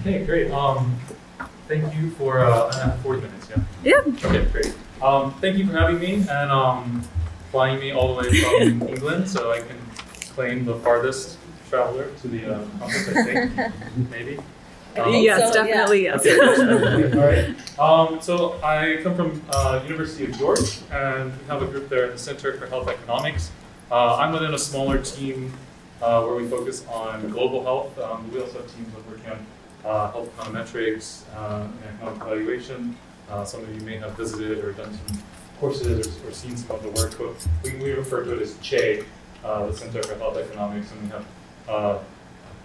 Okay, great. Um, thank you for uh, 40 minutes. Yeah. Yeah. Okay, great. Um, thank you for having me and um, flying me all the way from England, so I can claim the farthest traveler to the uh, conference. I think maybe. Um, yes, so, definitely yes. Okay, all right. Um, so I come from uh, University of York, and we have a group there at the Center for Health Economics. Uh, I'm within a smaller team uh, where we focus on global health. Um, we also have teams that working on uh, health econometrics uh, and economic evaluation. Uh, some of you may have visited or done some courses or, or seen some of the work. We, we refer to it as CHE, uh, the Center for Health Economics, and we have uh,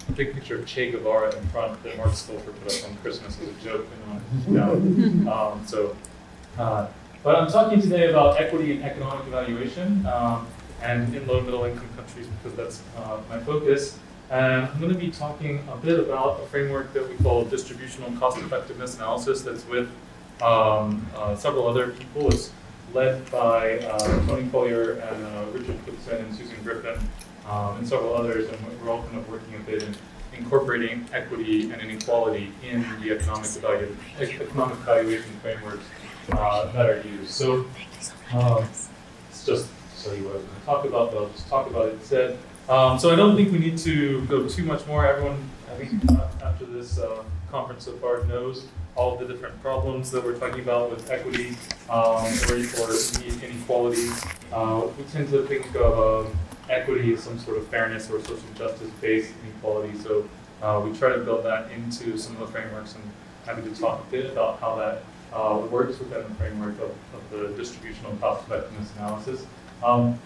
a big picture of Che Guevara in front that Mark Sculpher put up on Christmas as a joke. And, um, so, uh, but I'm talking today about equity and economic evaluation um, and in low and middle income countries because that's uh, my focus. And I'm going to be talking a bit about a framework that we call distributional cost effectiveness analysis that's with um, uh, several other people. It's led by uh, Tony Culyer and uh, Richard Cookson and Susan Griffin um, and several others, and we're all kind of working a bit in incorporating equity and inequality in the economic, evalu economic evaluation frameworks uh, that are used. So um, it's just so you what I was going to talk about, but I'll just talk about it instead. Um, so I don't think we need to go too much more. Everyone, I think, uh, after this uh, conference so far knows all the different problems that we're talking about with equity um, or, inequality. Uh, we tend to think of um, equity as some sort of fairness or social justice-based inequality. So uh, we try to build that into some of the frameworks and happy to talk a bit about how that uh, works within the framework of, of the distributional cost effectiveness analysis. Um,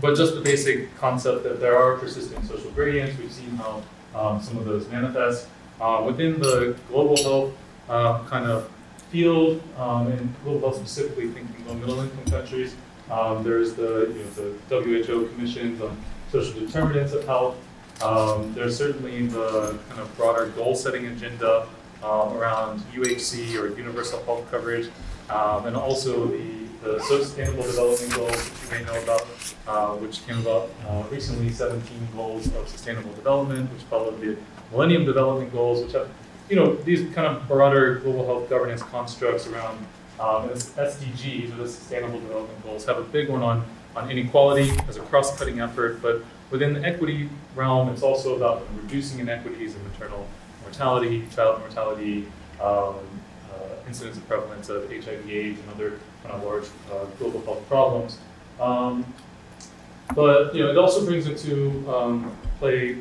but just the basic concept that there are persistent social gradients, we've seen how um, some of those manifest. Uh, within the global health uh, kind of field, um, and global health specifically thinking low middle income countries, um, there's the, you know, the WHO commissions on social determinants of health. Um, there's certainly the kind of broader goal setting agenda um, around UHC or universal health coverage, and also the, the sustainable development goals that you may know about, uh, which came about uh, recently, 17 goals of sustainable development, which followed the Millennium Development Goals, which have, you know, these kind of broader global health governance constructs around um, SDGs, or the Sustainable Development Goals, have a big one on, on inequality as a cross-cutting effort, but within the equity realm, it's also about reducing inequities in maternal mortality, child mortality, um, uh, incidence and prevalence of HIV, AIDS, and other kind of large uh, global health problems. Um, but you know, it also brings into um, play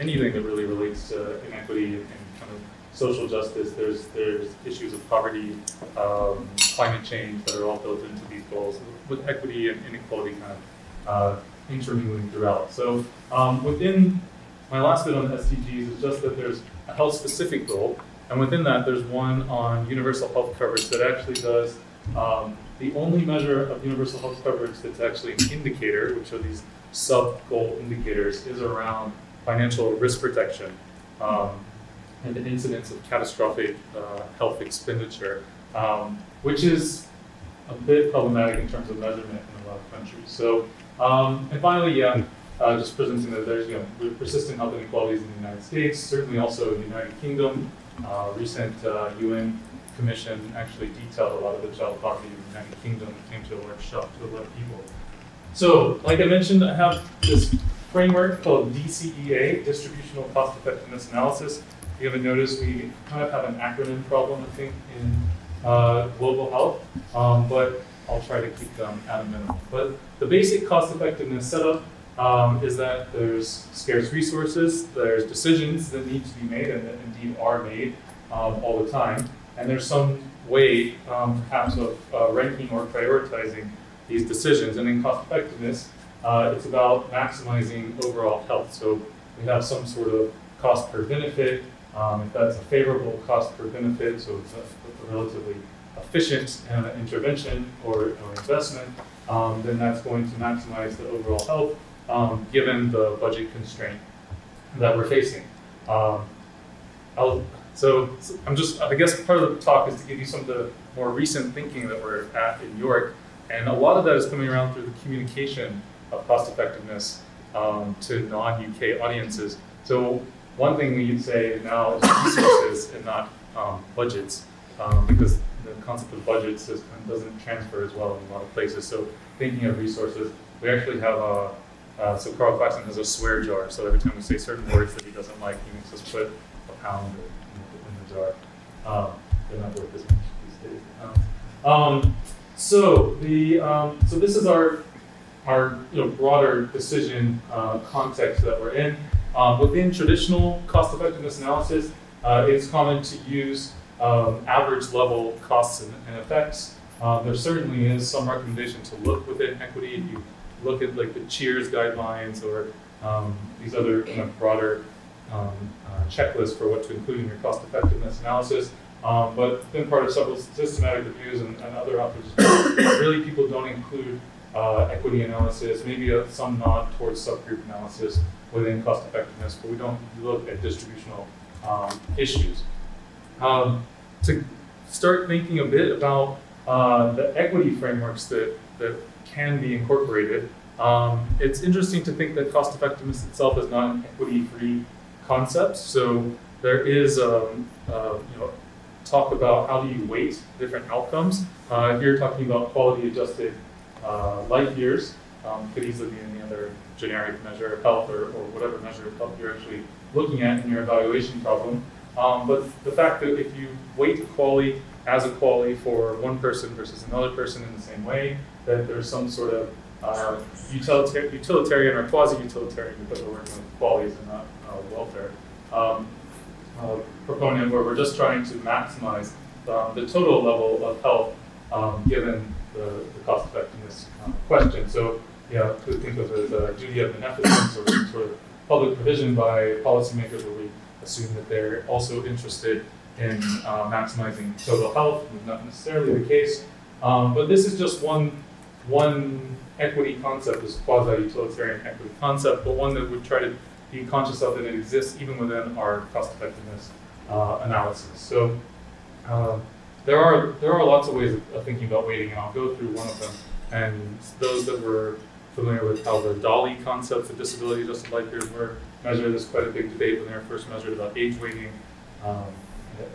anything that really relates to inequity and kind of social justice. There's there's issues of poverty, um, climate change that are all built into these goals, with equity and inequality kind of uh, intermingling throughout. So um, within my last bit on SDGs is just that there's a health-specific goal, and within that there's one on universal health coverage that actually does um, the only measure of universal health coverage that's actually an indicator, which are these sub-goal indicators, is around financial risk protection um, and the incidence of catastrophic uh, health expenditure, um, which is a bit problematic in terms of measurement in a lot of countries. So, um, and finally, yeah, uh, just presenting that there's you know persistent health inequalities in the United States, certainly also in the United Kingdom. Uh, recent UN uh, commission actually detailed a lot of the child poverty in the United Kingdom. Came to a workshop to a lot of people. So, like I mentioned, I have this framework called DCEA, Distributional Cost Effectiveness Analysis. You haven't noticed, we kind of have an acronym problem, I think, in uh, global health, um, but I'll try to keep them at a minimum. But the basic cost effectiveness setup um, is that there's scarce resources, there's decisions that need to be made and that indeed are made um, all the time, and there's some way um, perhaps of uh, ranking or prioritizing these decisions. And in cost effectiveness, uh, it's about maximizing overall health. So we have some sort of cost per benefit. Um, if that's a favorable cost per benefit, so it's a, relatively efficient uh, intervention or, or investment, um, then that's going to maximize the overall health um, given the budget constraint that we're facing. Um, so, I'm just, I guess part of the talk is to give you some of the more recent thinking that we're at in York. And a lot of that is coming around through the communication of cost effectiveness um, to non-UK audiences. So one thing we would say now is resources and not um, budgets, um, because the concept of budgets doesn't transfer as well in a lot of places. So thinking of resources, we actually have a, uh, so Karl Claxton has a swear jar, so every time we say certain words that he doesn't like, he makes us put a pound in jar. Um, they're not worth as much these days. Um so the um, so this is our our you know broader decision uh, context that we're in. Um, within traditional cost effectiveness analysis, uh, it's common to use um, average level costs and, and effects. Um, there certainly is some recommendation to look within equity. If you look at like the CHEERS guidelines or um, these other kind of broader um, uh, checklists for what to include in your cost effectiveness analysis. Um, but been part of several systematic reviews and, and other authors, really people don't include uh, equity analysis, maybe a, some nod towards subgroup analysis within cost effectiveness, but we don't look at distributional um, issues. Um, to start thinking a bit about uh, the equity frameworks that, that can be incorporated, um, it's interesting to think that cost effectiveness itself is not an equity-free concept. So there is um, uh, you know, talk about how do you weight different outcomes. Uh, here talking about quality adjusted uh, life years, um, could easily be any other generic measure of health or, or whatever measure of health you're actually looking at in your evaluation problem. Um, but the fact that if you weight QALY as a QALY for one person versus another person in the same way, that there's some sort of uh, utilitarian, or quasi-utilitarian, because we're working with QALYs and not welfare, um, uh, proponent where we're just trying to maximize um, the total level of health um, given the, the cost effectiveness um, question. So, you know, to think of it as a duty of beneficence or sort of public provision by policymakers where we assume that they're also interested in uh, maximizing total health, not necessarily the case. Um, but this is just one, one equity concept, this quasi-utilitarian equity concept, but one that would try to be conscious of that it exists even within our cost effectiveness uh, analysis. So uh, there are there are lots of ways of, thinking about weighting, and I'll go through one of them. And those that were familiar with how the DALY concepts of disability adjusted life years were measured, there's quite a big debate when they were first measured about age weighting, um,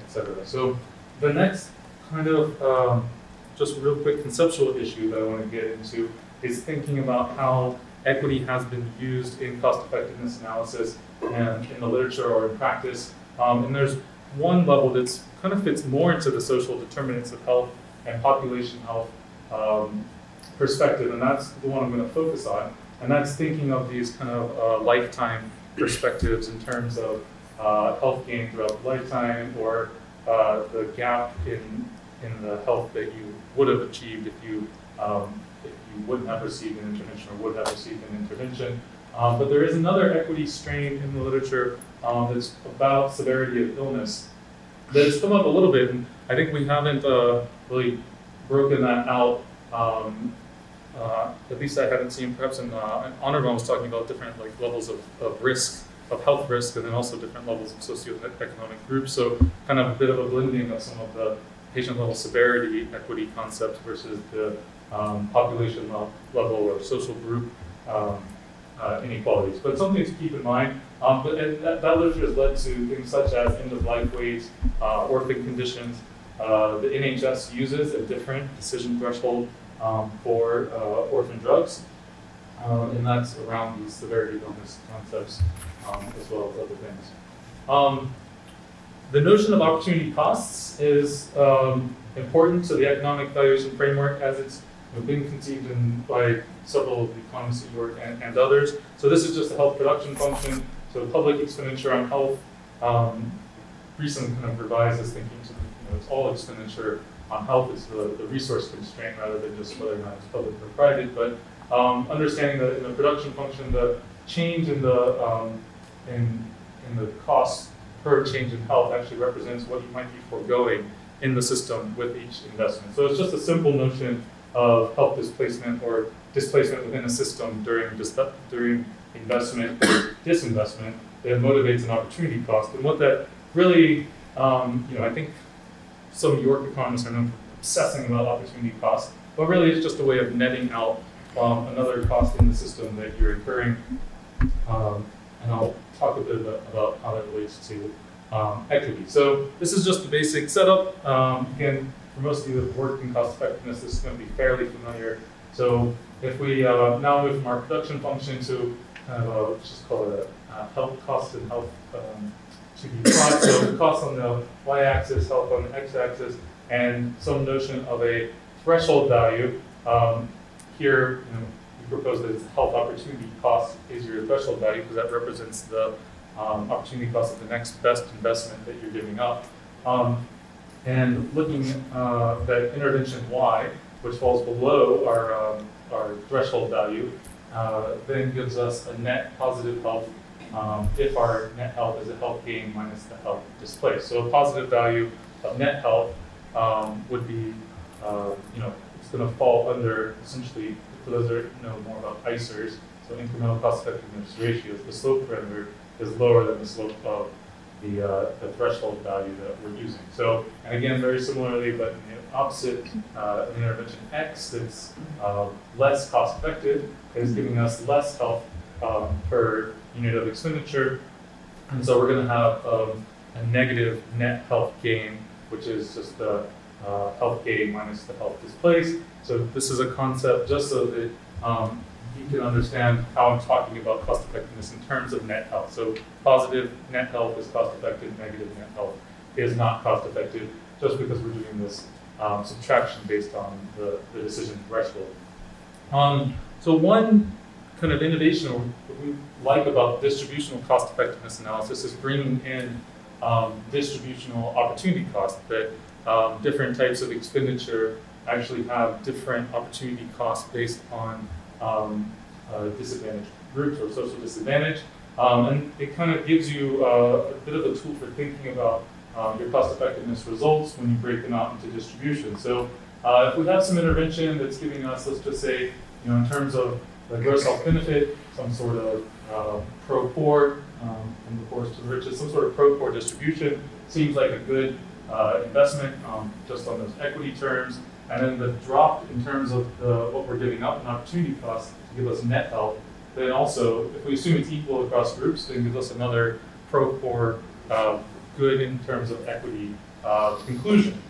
etc. So the next kind of um, just real quick conceptual issue that I want to get into is thinking about how equity has been used in cost effectiveness analysis and in the literature or in practice. Um, and there's one level that kind of fits more into the social determinants of health and population health um, perspective, and that's the one I'm going to focus on. And that's thinking of these kind of uh, lifetime perspectives in terms of uh, health gain throughout the lifetime or uh, the gap in in the health that you would have achieved if you um, you wouldn't have received an intervention or would have received an intervention. Um, but there is another equity strain in the literature um, that's about severity of illness that has come up a little bit, and I think we haven't uh, really broken that out. Um, uh, at least I haven't seen. Perhaps in, uh, Anirban was talking about different like levels of, of risk, of health risk, and then also different levels of socioeconomic groups. So kind of a bit of a blending of some of the patient level severity equity concepts versus the um, population level or social group um, uh, inequalities. But something to keep in mind. Um, but that, that, literature has led to things such as end-of-life weights, uh, orphan conditions. Uh, the NHS uses a different decision threshold um, for uh, orphan drugs, um, and that's around these severity illness concepts um, as well as other things. Um, the notion of opportunity costs is important to the economic valuation framework as it's been conceived in, by several of the economists at York and, and, others. So this is just a health production function. So public expenditure on health um, recently kind of revised this thinking to you know, it's all expenditure on health is the, the resource constraint rather than just whether or not it's public or private. But um, understanding that in the production function, the change in the um, in in the cost per change in health actually represents what you might be foregoing in the system with each investment. So it's just a simple notion of health displacement or displacement within a system during during investment or disinvestment that motivates an opportunity cost. And what that really, um, you know, I think some York economists are known for obsessing about opportunity cost, but really it's just a way of netting out um, another cost in the system that you're incurring. Um, and I'll talk a bit about, how that relates to um, equity. So this is just the basic setup. Um, again, for most of you that work in cost effectiveness, this is going to be fairly familiar. So if we uh, now move from our production function to kind of a, let's just call it a uh, health cost and health um, to be plot. So cost on the y-axis, health on the x-axis, and some notion of a threshold value. Um, here, you know, we propose that health opportunity cost is your threshold value because that represents the um, opportunity cost of the next best investment that you're giving up. Um, and looking uh, at intervention Y, which falls below our, um, our threshold value, uh, then gives us a net positive health um, if our net health is a health gain minus the health displaced. So a positive value of net health um, would be, uh, you know, it's going to fall under essentially, for those that know more about ICERs, so incremental cost effectiveness ratios, the slope parameter is lower than the slope of the, uh, the threshold value that we're using. So, and again, very similarly, but in the opposite uh, intervention X that's uh, less cost effective is giving us less health um, per unit of expenditure. And so we're going to have um, a negative net health gain, which is just the uh, health gain minus the health displaced. So this is a concept just so that um, you can understand how I'm talking about cost effectiveness in terms of net health. So positive net health is cost effective, negative net health is not cost effective, just because we're doing this um, subtraction based on the, the decision threshold. Um, so one kind of innovation we like about distributional cost effectiveness analysis is bringing in um, distributional opportunity cost that um, different types of expenditure actually have different opportunity costs based on um, uh, disadvantaged groups or social disadvantage. Um, and it kind of gives you uh, a bit of a tool for thinking about um, your cost effectiveness results when you break them out into distribution. So uh, if we have some intervention that's giving us, let's just say, you know, in terms of the gross health benefit, some sort of uh, pro poor, um, from the poorest to the richest, some sort of pro poor distribution seems like a good uh, investment um, just on those equity terms. And then the drop in terms of the, what we're giving up in opportunity costs to give us net help. then also, if we assume it's equal across groups, then gives us another pro poor uh, good in terms of equity uh, conclusion.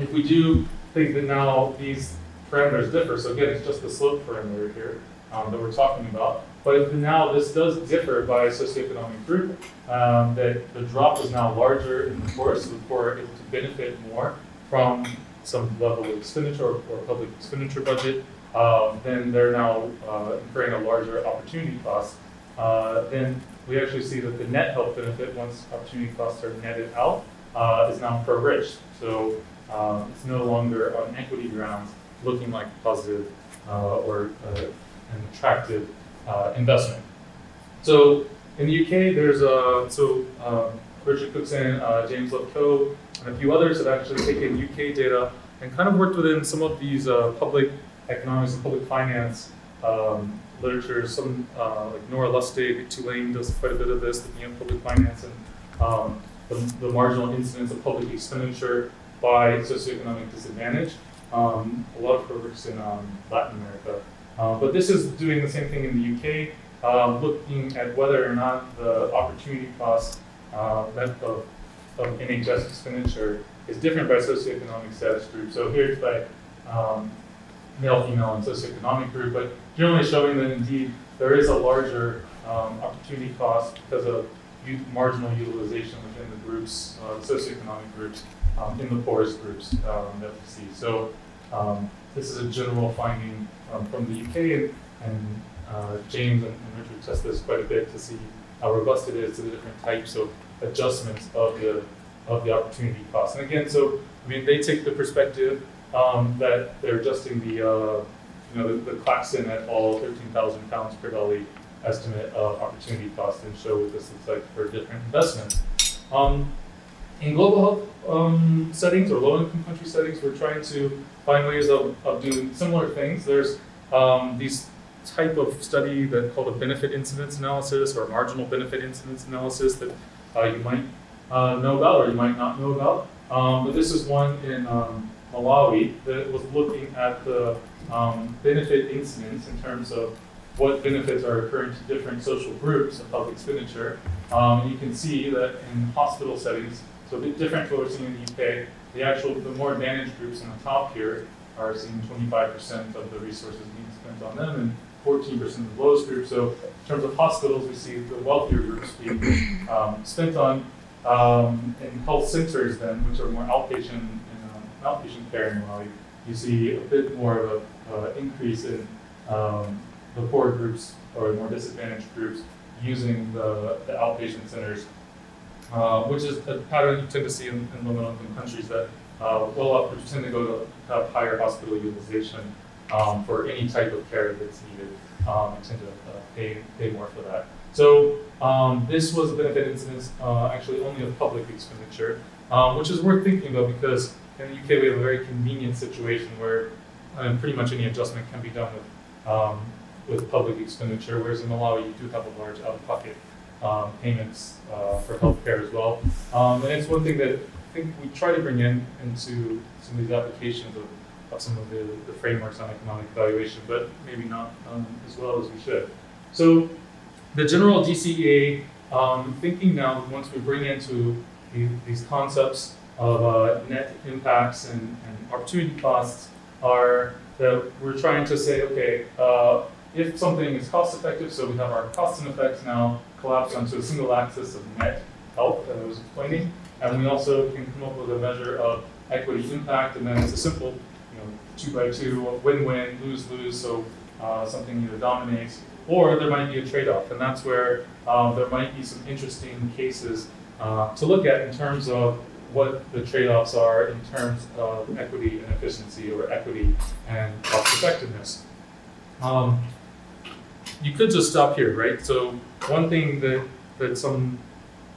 If we do think that now these parameters differ, so again, it's just the slope parameter here um, that we're talking about, but if now this does differ by socioeconomic group, um, that the drop is now larger in the poor, so the poor are able to benefit more from some level of expenditure or, or public expenditure budget, um, then they're now uh, incurring a larger opportunity cost. Uh, then we actually see that the net health benefit, once opportunity costs are netted out, uh, is now pro rich. So um, it's no longer on equity grounds looking like positive uh, or uh, an attractive uh, investment. So in the UK, there's a, so um, Richard Cookson, uh, James Coe, and a few others have actually taken UK data and kind of worked within some of these uh, public economics and public finance um, literature. Some uh, like Nora Lustig Tulane does quite a bit of this, looking at public finance and um, the, the, marginal incidence of public expenditure by socioeconomic disadvantage. Um, a lot of progress in um, Latin America. Uh, but this is doing the same thing in the UK, um, looking at whether or not the opportunity cost uh, of, of NHS expenditure is different by socioeconomic status group. So here it's by um, male, female, and socioeconomic group, but generally showing that indeed there is a larger um, opportunity cost because of marginal utilization within the groups, uh, socioeconomic groups, um, in the poorest groups um, that we see. So um, this is a general finding um, from the UK, and, and uh, James and, and Richard test this quite a bit to see how robust it is to the different types of adjustments of the of the opportunity cost. And again, so I mean, they take the perspective um, that they're adjusting the uh, you know the, the Claxton at all 13,000 pounds per QALY estimate of opportunity cost and show what this looks like for different investments. Um, in global health um, settings or low-income country settings, we're trying to find ways of, of doing similar things. There's um, these type of study that called a benefit incidence analysis or marginal benefit incidence analysis that uh, you might uh, know about or you might not know about. Um, but this is one in um, Malawi that was looking at the um, benefit incidence in terms of what benefits are occurring to different social groups of health expenditure. Um, you can see that in hospital settings, so a bit different to what we're seeing in the UK, the actual, the more advantaged groups on the top here are seeing 25% of the resources being spent on them and 14% of the lowest group. So in terms of hospitals, we see the wealthier groups being um, spent on um, in health centers then, which are more outpatient and um, outpatient care in Malawi. You see a bit more of an uh, increase in um, the poor groups or more disadvantaged groups using the, the outpatient centers, uh, which is a pattern you tend to see in, in low-income countries that uh, well-off groups tend to go to have higher hospital utilization um, for any type of care that's needed um, and tend to uh, pay, pay more for that. So um, this was a benefit incidence uh, actually only of public expenditure, um, which is worth thinking about because in the UK we have a very convenient situation where uh, pretty much any adjustment can be done with, um, with public expenditure, whereas in Malawi you do have a large out-of-pocket um, payments uh, for healthcare as well. Um, and it's one thing that I think we try to bring in into some of these applications of of some of the, the frameworks on economic evaluation, but maybe not um, as well as we should. So the general DCEA um, thinking now, once we bring into the, these concepts of uh, net impacts and, and, opportunity costs, are that we're trying to say, okay, uh, if something is cost effective, so we have our costs and effects now collapsed onto a single axis of net health that I was explaining, and we also can come up with a measure of equity impact, and then it's a simple two by two, win-win, lose-lose, so uh, something either dominates, or there might be a trade-off, and that's where um, there might be some interesting cases uh, to look at in terms of what the trade-offs are in terms of equity and efficiency, or equity and cost effectiveness. Um, you could just stop here, right? So one thing that, that some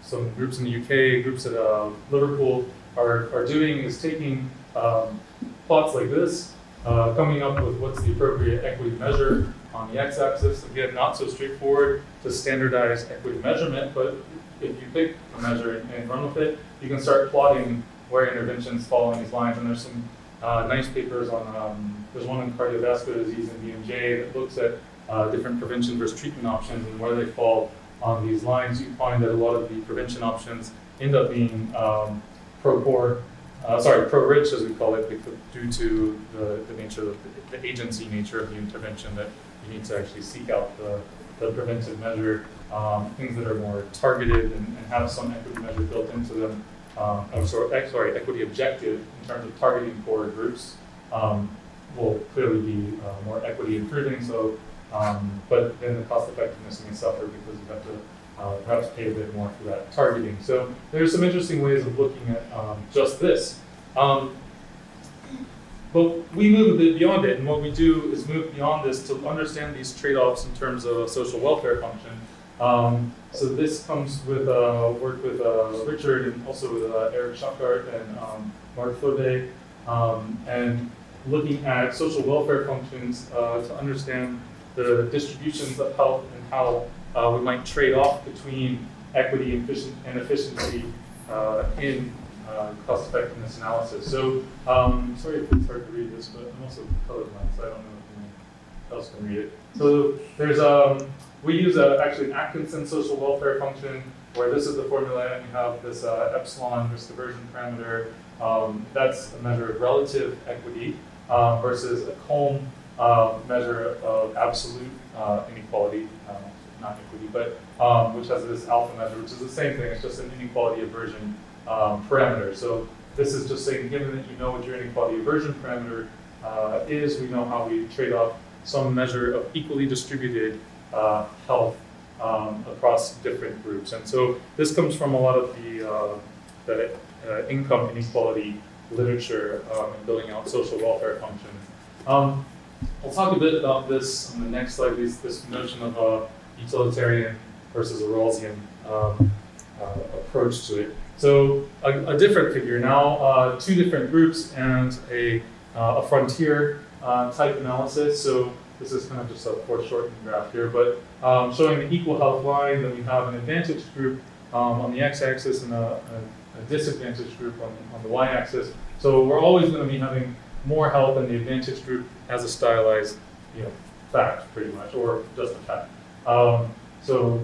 some groups in the UK, groups at uh, Liverpool are, are doing is taking um, plots like this, uh, coming up with what's the appropriate equity measure on the x-axis. Again, not so straightforward to standardize equity measurement, but if you pick a measure and, run with it, you can start plotting where interventions fall on these lines. And there's some uh, nice papers on, um, there's one on cardiovascular disease in BMJ that looks at uh, different prevention versus treatment options and where they fall on these lines. You find that a lot of the prevention options end up being um, pro-poor uh, sorry, pro-rich as we call it, due to the, the nature of the, the, agency nature of the intervention that you need to actually seek out the, the preventive measure, um, things that are more targeted and, and, have some equity measure built into them. Um, oh, sorry, sorry, equity objective in terms of targeting poor groups um, will clearly be uh, more equity improving. So, um, but then the cost effectiveness may suffer because you have to uh, perhaps pay a bit more for that targeting. So there's some interesting ways of looking at um, just this. Um, but we move a bit beyond it, and what we do is move beyond this to understand these trade-offs in terms of a social welfare function. Um, so this comes with uh, work with uh, Richard and also with uh, Erik Schokkaert and um, Mark Fobe, um, and looking at social welfare functions uh, to understand the distributions of health and how uh, we might trade off between equity and efficiency uh, in uh, cost effectiveness analysis. So, um, sorry if it's hard to read this, but I'm also colorblind, so I don't know if anyone else can read it. So there's um, we use a, actually an Atkinson social welfare function where this is the formula and you have this uh, epsilon risk aversion parameter. Um, that's a measure of relative equity uh, versus a Kolm uh, measure of absolute uh, inequality. Not equity, but um, which has this alpha measure, which is the same thing. It's just an inequality aversion um, parameter. So this is just saying, given that you know what your inequality aversion parameter uh, is, we know how we trade off some measure of equally distributed uh, health um, across different groups. And so this comes from a lot of the, uh, the uh, income inequality literature um, in building out social welfare functions. Um, I'll talk a bit about this on the next slide, this, this notion of a utilitarian versus a Rawlsian um, uh, approach to it. So a, a different figure now, uh, two different groups and a, uh, a frontier uh, type analysis. So this is kind of just a foreshortened graph here, but um, showing the equal health line, then we have an advantage group um, on the x-axis and a, a, a disadvantage group on, on the y-axis. So we're always going to be having more health in the advantage group as a stylized you know, fact, pretty much, or just a fact. Um, so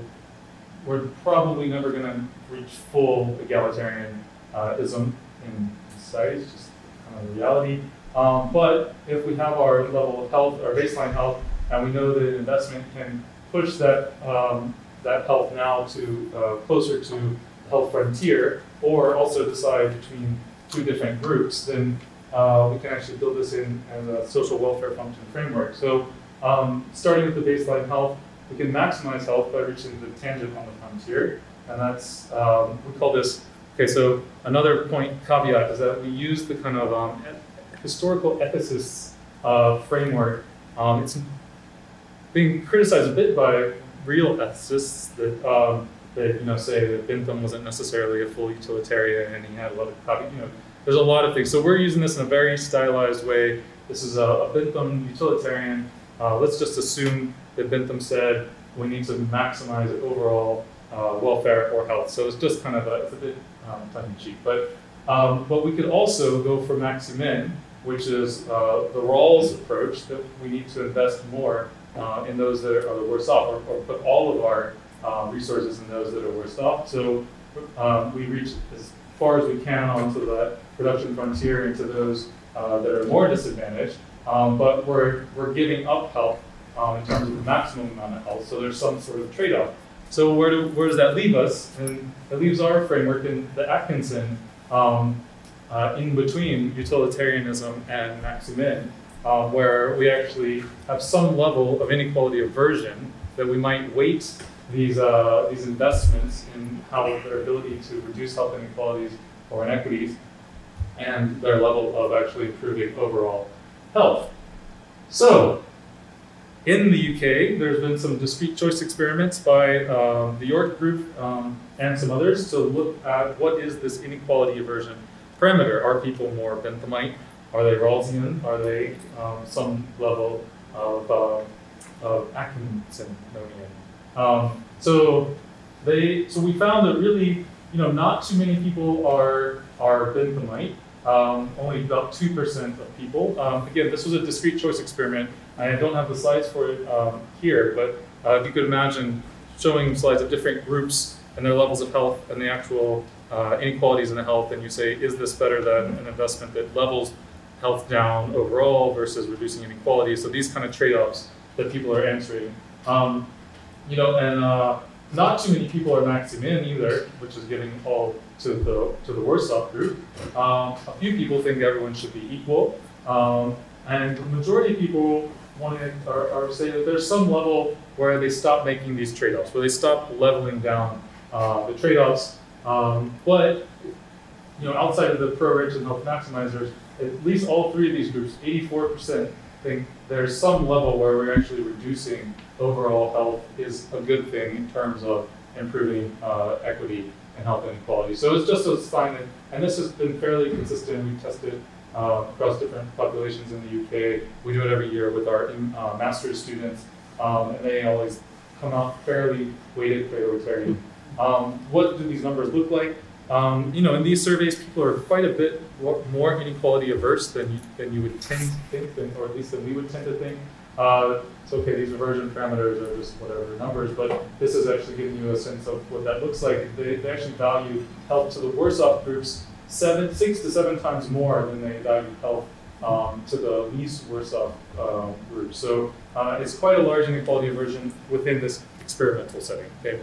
we're probably never going to reach full egalitarianism in society, it's just kind of reality. Um, but if we have our level of health, our baseline health, and we know that investment can push that um, that health now to uh, closer to the health frontier, or also decide between two different groups, then uh, we can actually build this in as a social welfare function framework. So um, starting with the baseline health, we can maximize health by reaching the tangent on the frontier, and that's, um, we call this, okay, so another point caveat is that we use the kind of um, historical ethicists uh, framework. Um, it's being criticized a bit by real ethicists that, um, that you know, say that Bentham wasn't necessarily a full utilitarian and he had a lot of copy, you know, there's a lot of things. So we're using this in a very stylized way. This is a, a Bentham utilitarian. Uh, let's just assume that Bentham said we need to maximize overall uh, welfare or health. So it's just kind of a, it's a bit um, tongue-in-cheek. But, um, but we could also go for maximin, which is uh, the Rawls approach that we need to invest more uh, in those that are the worst off, or, or put all of our uh, resources in those that are worst off. So um, we reach as far as we can onto the production frontier into those uh, that are more disadvantaged, um, but we're, we're giving up health um, in terms of the maximum amount of health, so there's some sort of trade-off. So where, do, where does that leave us? And it leaves our framework in the Atkinson um, uh, in between utilitarianism and maximin, um, where we actually have some level of inequality aversion that we might weight these, uh, these investments in how their ability to reduce health inequalities or inequities and their level of actually improving overall health. So, in the UK, there's been some discrete choice experiments by um, the York Group um, and some others to look at what is this inequality aversion parameter. Are people more Benthamite? Are they Rawlsian? Are they um, some level of, uh, of Atkinsonian? Um, so they, so we found that really, you know, not too many people are are Benthamite. Um, only about 2% of people. Um, again, this was a discrete choice experiment. I don't have the slides for it um, here, but uh, if you could imagine showing slides of different groups and their levels of health and the actual uh, inequalities in the health, and you say, is this better than an investment that levels health down overall versus reducing inequality? So these kind of trade-offs that people are answering. Um, you know, and uh, not too many people are maximin either, which is getting all to the to the worst off group. Um, a few people think everyone should be equal, um, and the majority of people want to are, are say that there's some level where they stop making these trade-offs, where they stop leveling down uh, the trade-offs. Um, but you know, outside of the pro-rich and health maximizers, at least all three of these groups, 84% think there's some level where we're actually reducing overall health is a good thing in terms of improving uh, equity and health inequality. So it's just a sign that, and this has been fairly consistent. We tested uh, across different populations in the UK. We do it every year with our uh, master's students, um, and they always come out fairly weighted egalitarian. Um, what do these numbers look like? Um, you know, in these surveys, people are quite a bit more inequality averse than you, than you would tend to think, than, or at least than we would tend to think. Uh, it's okay, these aversion parameters are just whatever numbers, but this is actually giving you a sense of what that looks like. They, they actually value health to the worse off groups seven, six to seven times more than they value health um, to the least worse off uh. So uh, it's quite a large inequality aversion within this experimental setting. Okay.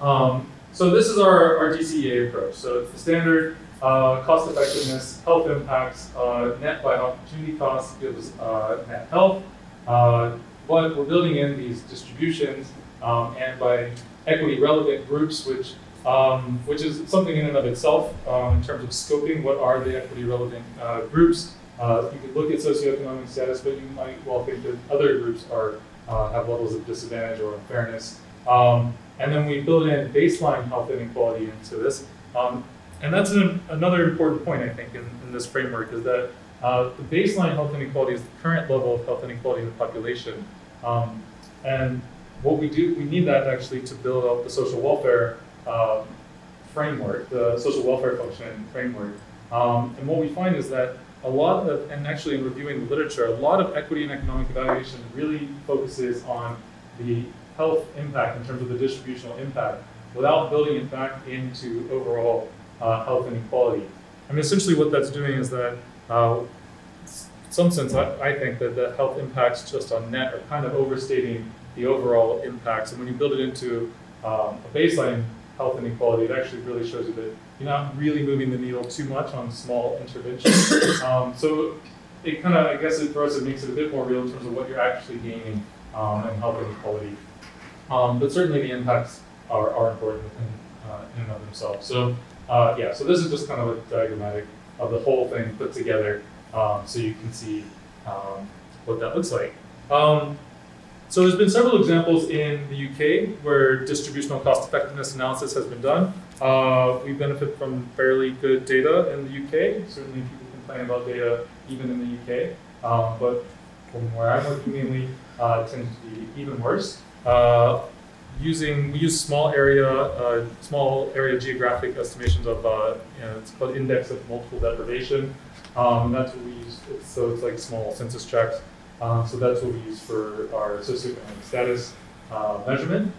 Um, so this is our, our DCEA approach. So it's the standard uh, cost effectiveness, health impacts, uh, net by opportunity cost gives uh, net health. Uh, but we're building in these distributions um, and by equity relevant groups, which um, which is something in and of itself um, in terms of scoping. What are the equity relevant uh, groups? Uh, you could look at socioeconomic status, but you might well think that other groups are have levels of disadvantage or unfairness. Um, and then we build in baseline health inequality into this. Um, and that's an, another important point, I think, in, in this framework is that uh, the baseline health inequality is the current level of health inequality in the population. Um, and what we do, we need that actually to build up the social welfare uh, framework, the social welfare function framework. Um, and what we find is that a lot of, and actually in reviewing the literature, a lot of equity and economic evaluation really focuses on the health impact in terms of the distributional impact without building it back into overall uh, health inequality. I mean, essentially what that's doing is that, uh, in some sense, I, I, think that the health impacts just on net are kind of overstating the overall impacts. And when you build it into um, a baseline health inequality, it actually really shows you that you're not really moving the needle too much on small interventions. Um, so it kind of, I guess it, for us, it makes it a bit more real in terms of what you're actually gaining um, in health inequality. Um, but certainly the impacts are, are important in, uh, in and of themselves. So uh, yeah, so this is just kind of a diagrammatic of the whole thing put together um, so you can see um, what that looks like. Um, so there's been several examples in the UK where distributional cost effectiveness analysis has been done. Uh, we benefit from fairly good data in the UK. Certainly people complain about data even in the UK, um, but from where I'm working mainly, uh, it tends to be even worse. Uh, using we use small area uh, small area geographic estimations of uh, you know, it's called index of multiple deprivation. Um, that's what we use. So it's like small census tracts. Um, so that's what we use for our socioeconomic status uh, measurement.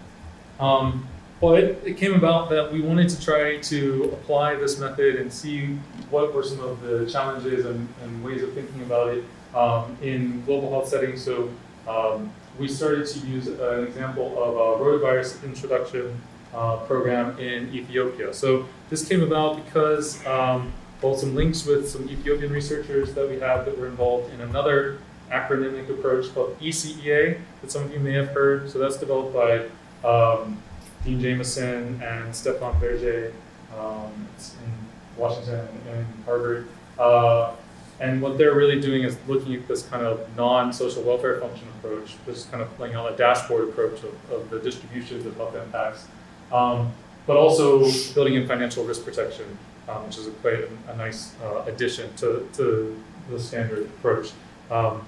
Um, but it came about that we wanted to try to apply this method and see what were some of the challenges and, and ways of thinking about it um, in global health settings. So um, we started to use an example of a rotavirus introduction uh, program in Ethiopia. So this came about because um, both some links with some Ethiopian researchers that we have that were involved in another acronymic approach called ECEA that some of you may have heard. So that's developed by um, Dean Jamison and Stéphane Verguet um, in Washington and Harvard. Uh, and what they're really doing is looking at this kind of non-social welfare function approach, just kind of laying out a dashboard approach of, of the distributions of health impacts, um, but also building in financial risk protection, um, which is a quite a, a nice uh, addition to, to the standard approach. Um,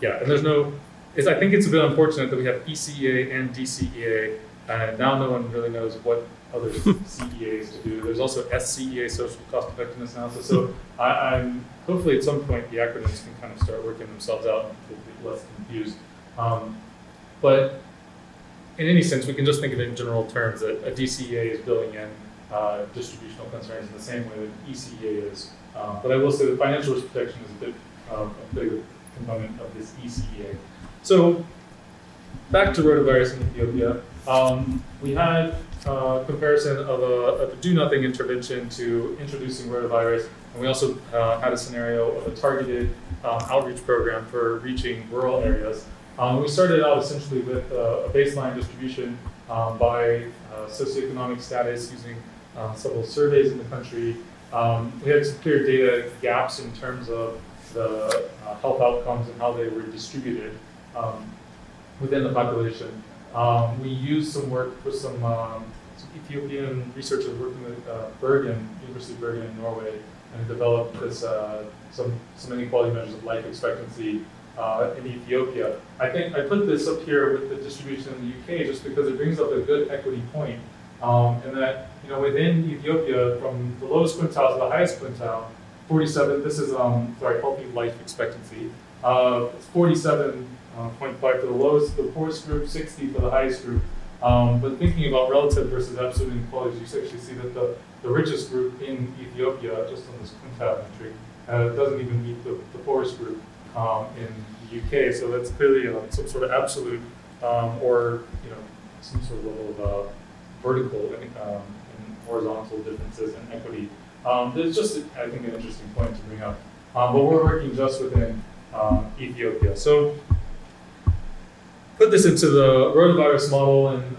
yeah, and there's no, I think it's a bit unfortunate that we have ECEA and DCEA, and now no one really knows what other CEAs to do. There's also SCEA, social cost effectiveness analysis. So I, am hopefully at some point the acronyms can kind of start working themselves out and people be less confused. Um, but in any sense, we can just think of it in general terms that a DCEA is building in uh, distributional concerns in the same way that ECEA is. Um, but I will say that financial risk protection is a bit um, a bigger component of this ECEA. So back to rotavirus in Ethiopia. Um, we had a comparison of a, of a, do nothing intervention to introducing rotavirus. And we also uh, had a scenario of a targeted um, outreach program for reaching rural areas. Um, we started out essentially with uh, a baseline distribution um, by uh, socioeconomic status using uh, several surveys in the country. Um, we had some clear data gaps in terms of the uh, health outcomes and how they were distributed um, within the population. Um, we used some work with some, um, some Ethiopian researchers working with uh, Bergen, University of Bergen in Norway, and developed this uh, some some inequality measures of life expectancy uh, in Ethiopia. I think I put this up here with the distribution in the UK just because it brings up a good equity point, um, in that you know within Ethiopia, from the lowest quintile to the highest quintile, 47. This is um, sorry, healthy life expectancy. Uh, 47 uh, for the lowest, the poorest group, 60 for the highest group. Um, but thinking about relative versus absolute inequalities, you actually see that the, the richest group in Ethiopia, just on this quintile metric, uh, doesn't even meet the, the poorest group um, in the UK. So that's clearly uh, some sort of absolute um, or you know some sort of level of uh, vertical and, um, and, horizontal differences in equity. Um, it's just, I think, an interesting point to bring up. Um, but we're working just within um, Ethiopia. So put this into the rotavirus model and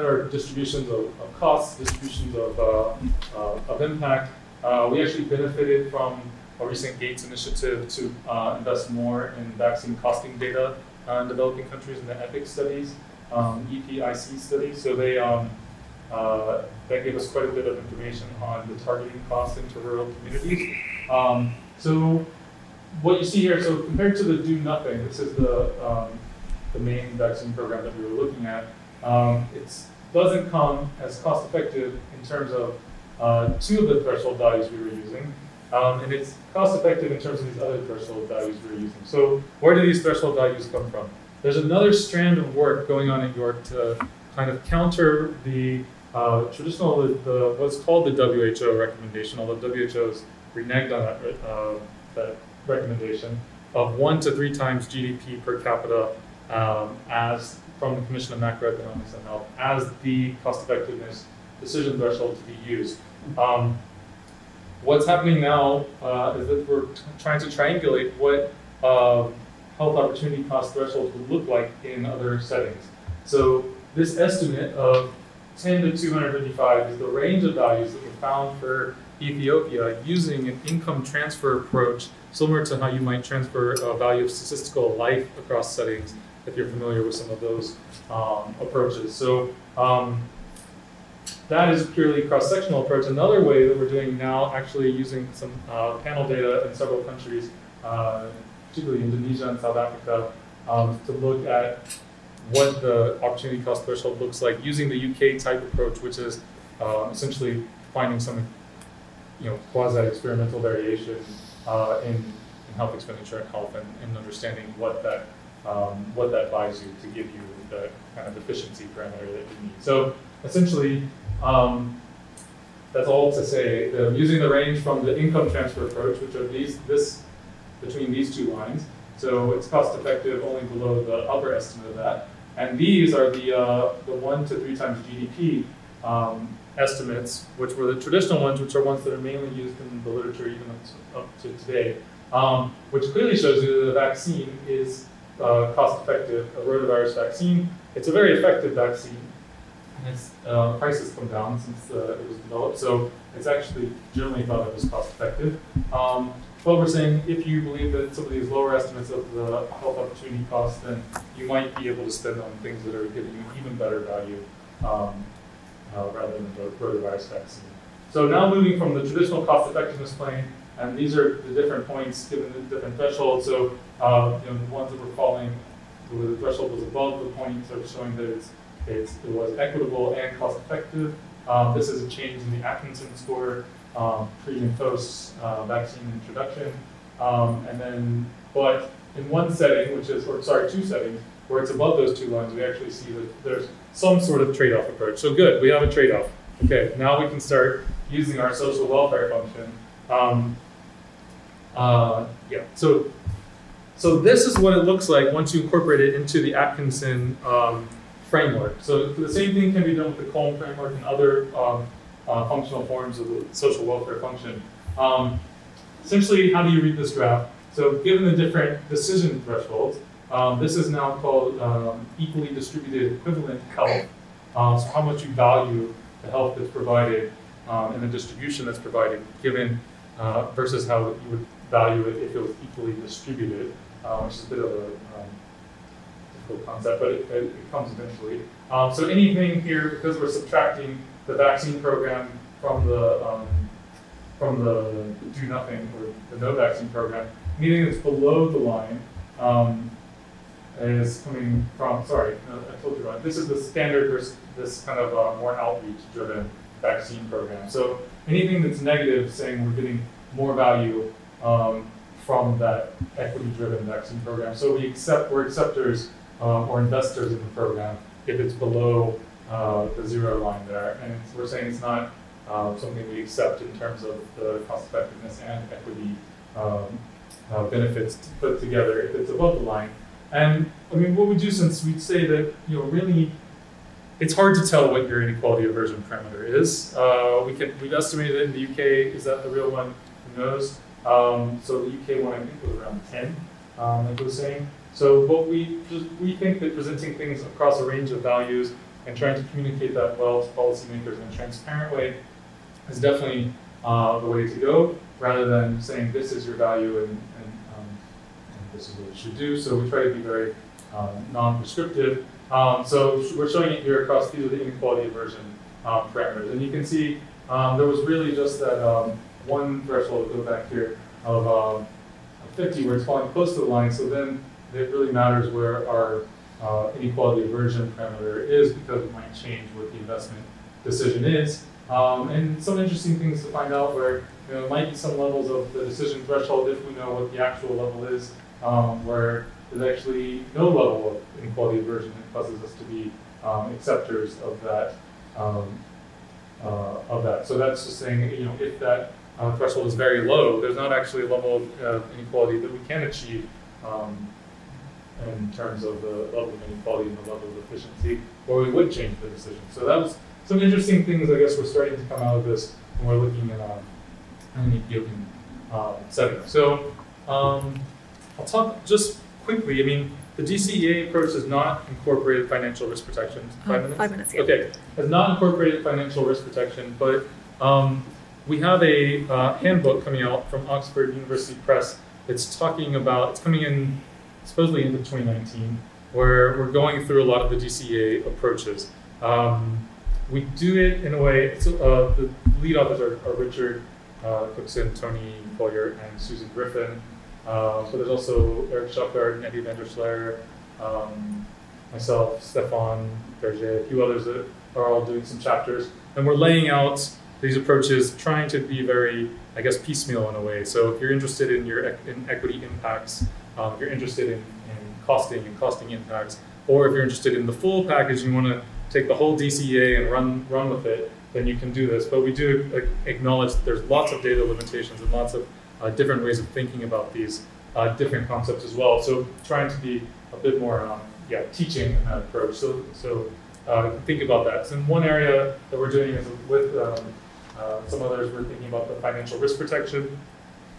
our distributions of, of costs, distributions of, uh, uh, of impact. Uh, we actually benefited from a recent Gates initiative to uh, invest more in vaccine costing data in developing countries in the EPIC studies, um, EPIC studies. So they um, that gave us quite a bit of information on the targeting costs into rural communities. Um, so what you see here, so compared to the do nothing, this is the um, the main vaccine program that we were looking at, um, it doesn't come as cost effective in terms of uh, two of the threshold values we were using. Um, and it's cost effective in terms of these other threshold values we're using. So where do these threshold values come from? There's another strand of work going on at York to kind of counter the uh, traditional, the, the, what's called the WHO recommendation, although WHO has reneged on that, uh, that recommendation of one to three times GDP per capita um, as from the Commission of Macroeconomics and Health as the cost effectiveness decision threshold to be used. Um, what's happening now uh, is that we're trying to triangulate what uh, health opportunity cost thresholds would look like in other settings. So this estimate of 10 to 255 is the range of values that were found for Ethiopia using an income transfer approach similar to how you might transfer a value of statistical life across settings if you're familiar with some of those um, approaches. So um, that is purely cross-sectional approach. Another way that we're doing now, actually using some uh, panel data in several countries, uh, particularly Indonesia and South Africa, um, to look at what the opportunity cost threshold looks like using the UK type approach, which is uh, essentially finding some you know, quasi-experimental variation uh, in, in health expenditure and health and, and understanding what that um, what that buys you to give you the kind of efficiency parameter that you need. So essentially, um, that's all to say. The, using the range from the income transfer approach, which are these this between these two lines. So it's cost effective only below the upper estimate of that. And these are the, uh, the one to three times GDP um, estimates, which were the traditional ones, which are ones that are mainly used in the literature even up to, up to today, um, which clearly shows you that the vaccine is uh, cost effective, a rotavirus vaccine. It's a very effective vaccine, and its uh, prices come down since uh, it was developed, so it's actually generally thought of as cost effective. Um, we're saying if you believe that some of these lower estimates of the health opportunity cost, then you might be able to spend on things that are giving you even better value um, uh, rather than the rotavirus vaccine. So now moving from the traditional cost effectiveness plane, and these are the different points given the different thresholds. So uh, you know, the ones that were falling, where the threshold was above the point, of showing that it's, it's, it was equitable and cost effective. Um, this is a change in the Atkinson score um, pre and post uh, vaccine introduction. Um, and then, but in one setting, which is, or sorry, two settings, where it's above those two lines, we actually see that there's some sort of trade-off approach. So good, we have a trade-off. Okay, now we can start using our social welfare function. Um, uh, yeah, so so this is what it looks like once you incorporate it into the Atkinson um, framework. So the same thing can be done with the Kolm framework and other um, uh, functional forms of the social welfare function. Um, essentially, how do you read this graph? So given the different decision thresholds, um, this is now called um, equally distributed equivalent health. Um, so how much you value the health that's provided um, and the distribution that's provided given uh, versus how you would value it if it was equally distributed, uh, which is a bit of a um, difficult concept, but it, it, it comes eventually. so anything here, because we're subtracting the vaccine program from the um, from the do nothing or the no vaccine program, anything that's below the line um, is coming from, sorry, I told you wrong. This is the standard versus this kind of uh, more outreach driven vaccine program. So anything that's negative saying we're getting more value um, from that equity driven vaccine program. So we accept, we're acceptors um, or investors in the program if it's below uh, the zero line there. And we're saying it's not uh, something we accept in terms of the cost effectiveness and equity um, uh, benefits put together if it's above the line. And I mean, what we do since we say that, you know, really, it's hard to tell what your inequality aversion parameter is. Uh, we can, we've estimated it in the UK. Is that the real one? Who knows? Um, so the UK one, I think, was around 10, um, like I was saying. So what we just, we think that presenting things across a range of values and trying to communicate that well to policymakers in a transparent way is definitely uh, the way to go, rather than saying this is your value and, and, um, and this is what you should do. So we try to be very um, non-prescriptive. Um, so we're showing it here across these are the inequality aversion um, parameters. And you can see um, there was really just that um, one threshold, go back here, of 50 where it's falling close to the line. So then it really matters where our uh, inequality aversion parameter is because it might change what the investment decision is. Um, and some interesting things to find out where you know, there might be some levels of the decision threshold if we know what the actual level is, um, where there's actually no level of inequality aversion that causes us to be um, acceptors of that. Um, uh, of that. So that's just saying, you know, if that uh, threshold is very low, there's not actually a level of uh, inequality that we can achieve um, in terms of the level of inequality and the level of efficiency, or we would change the decision. So that was some interesting things I guess we're starting to come out of this when we're looking at um, an Ethiopian uh, setting. So um, I'll talk just quickly. I mean, the DCEA approach has not incorporated financial risk protection. Five oh, minutes? Five minutes, yeah. Okay, has not incorporated financial risk protection, but um, we have a uh, handbook coming out from Oxford University Press. It's talking about, it's coming in supposedly into 2019, where we're going through a lot of the DCEA approaches. Um, we do it in a way, so, uh, the lead authors are, are Richard uh, Cookson, Tony Culyer, and Susan Griffin. Uh, so there's also Erik Schokkaert and Eddie van um, myself, Stéphane Verguet, a few others that are all doing some chapters. And we're laying out these approaches, trying to be very, I guess, piecemeal in a way. So if you're interested in your in equity impacts, um, if you're interested in, in costing and costing impacts, or if you're interested in the full package you want to take the whole DCEA and run run with it, then you can do this. But we do acknowledge that there's lots of data limitations and lots of uh, different ways of thinking about these uh, different concepts as well. So trying to be a bit more, um, yeah, teaching in that approach. So so uh, think about that. So in one area that we're doing is with um, uh, some others, we're thinking about the financial risk protection,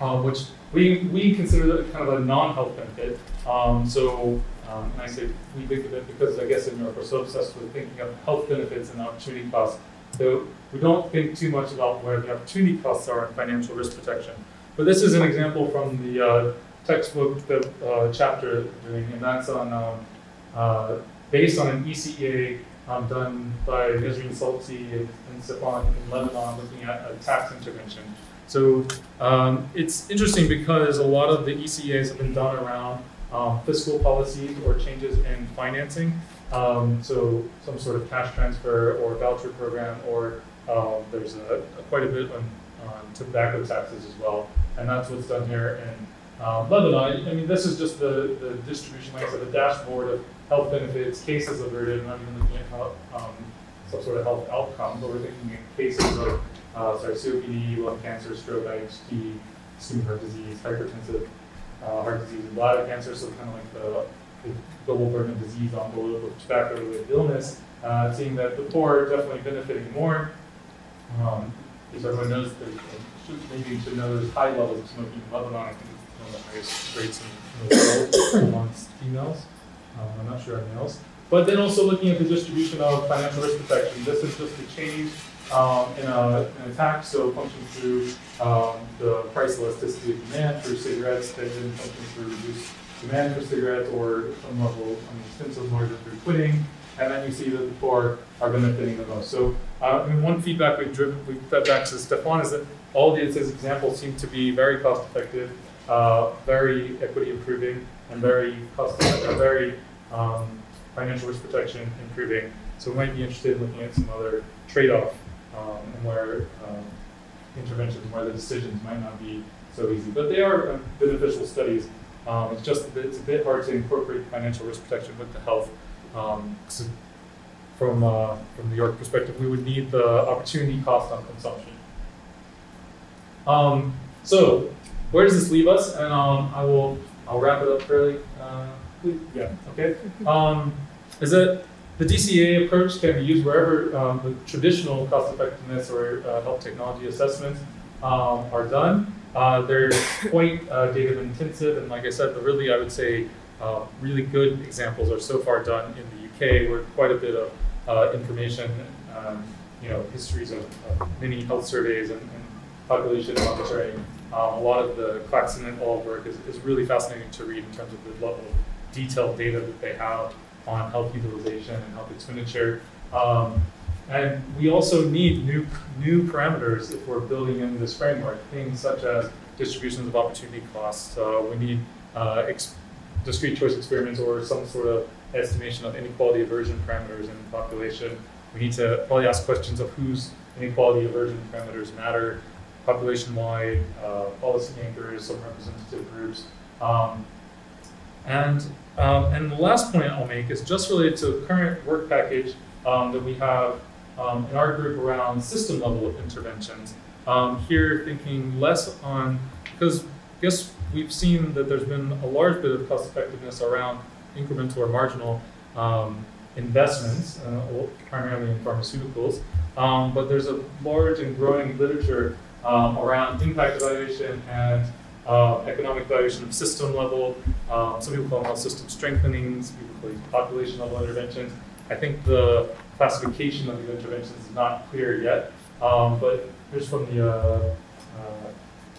um, which we we consider kind of a non-health benefit. Um, so um, and I say we think of it because I guess in Europe we're so obsessed with thinking of health benefits and opportunity costs. So we don't think too much about where the opportunity costs are in financial risk protection. But this is an example from the uh, textbook the uh, chapter doing, and that's on um, uh, based on an ECEA um, done by Nesrine Salti and, Stéphane in Lebanon looking at a tax intervention. So um, it's interesting because a lot of the ECEAs have been done around um, fiscal policies or changes in financing. Um, so some sort of cash transfer or voucher program, or um, there's a, a, quite a bit on, on, tobacco taxes as well. And that's what's done here in um, Lebanon. I mean, this is just the, the distribution, like I said, the dashboard of health benefits, cases averted, not even looking at health, um, some sort of health outcomes, but we're looking at cases of uh, sorry, COPD, lung cancer, stroke, IHD, ischemic heart disease, hypertensive uh, heart disease and bladder cancer, so kind of like the, the global burden of disease envelope of tobacco-related illness, uh, seeing that the poor are definitely benefiting more. Um, because everyone knows should, maybe should know there's high levels of smoking in Lebanon. I think it's one of the highest rates in, the world amongst females. Um, I'm not sure on males. But then also looking at the distribution of financial risk protection. This is just a change um, in, a, in, a, tax, so functions through um, the price elasticity of demand for cigarettes, then functions through reduced demand for cigarettes or some level of extensive margin through quitting, and then you see that the poor are benefiting the most. So uh, I mean, one feedback we've driven, we've fed back to Stéphane is that all these examples seem to be very cost effective, uh, very equity improving, and very cost, uh, very um, financial risk protection improving. So we might be interested in looking at some other trade-off um, and where um, interventions, where the decisions might not be so easy. But they are uh, beneficial studies. Um, it's just it's a bit hard to incorporate financial risk protection with the health. Um, from uh, from the York perspective, we would need the opportunity cost on consumption. Um, so, where does this leave us? And um, I will I'll wrap it up fairly. Uh, yeah. Okay. is it the DCEA approach can be used wherever um, the traditional cost effectiveness or uh, health technology assessments um, are done. Uh, they're quite uh, data intensive, and like I said, the really, I would say, uh, really good examples are so far done in the UK, where quite a bit of uh, information, um, you know, histories of, many health surveys and, and population monitoring. Um, a lot of the Claxton and all work is, is really fascinating to read in terms of the level of detailed data that they have on health utilization and health expenditure. Um, and we also need new, new parameters if we're building in this framework, things such as distributions of opportunity costs. Uh, we need uh, discrete choice experiments or some sort of estimation of inequality aversion parameters in the population. We need to probably ask questions of who's inequality aversion parameters matter, population-wide, uh, policy makers, some representative groups. Um, and, um, and the last point I'll make is just related to the current work package um, that we have um, in our group around system level interventions. Um, here thinking less on, because I guess we've seen that there's been a large bit of cost effectiveness around incremental or marginal um, investments, uh, primarily in pharmaceuticals. Um, but there's a large and growing literature um, around impact evaluation and uh, economic evaluation of system level. Um, some people call them system strengthening, some people call these population level interventions. I think the classification of these interventions is not clear yet, um, but just from the uh, uh,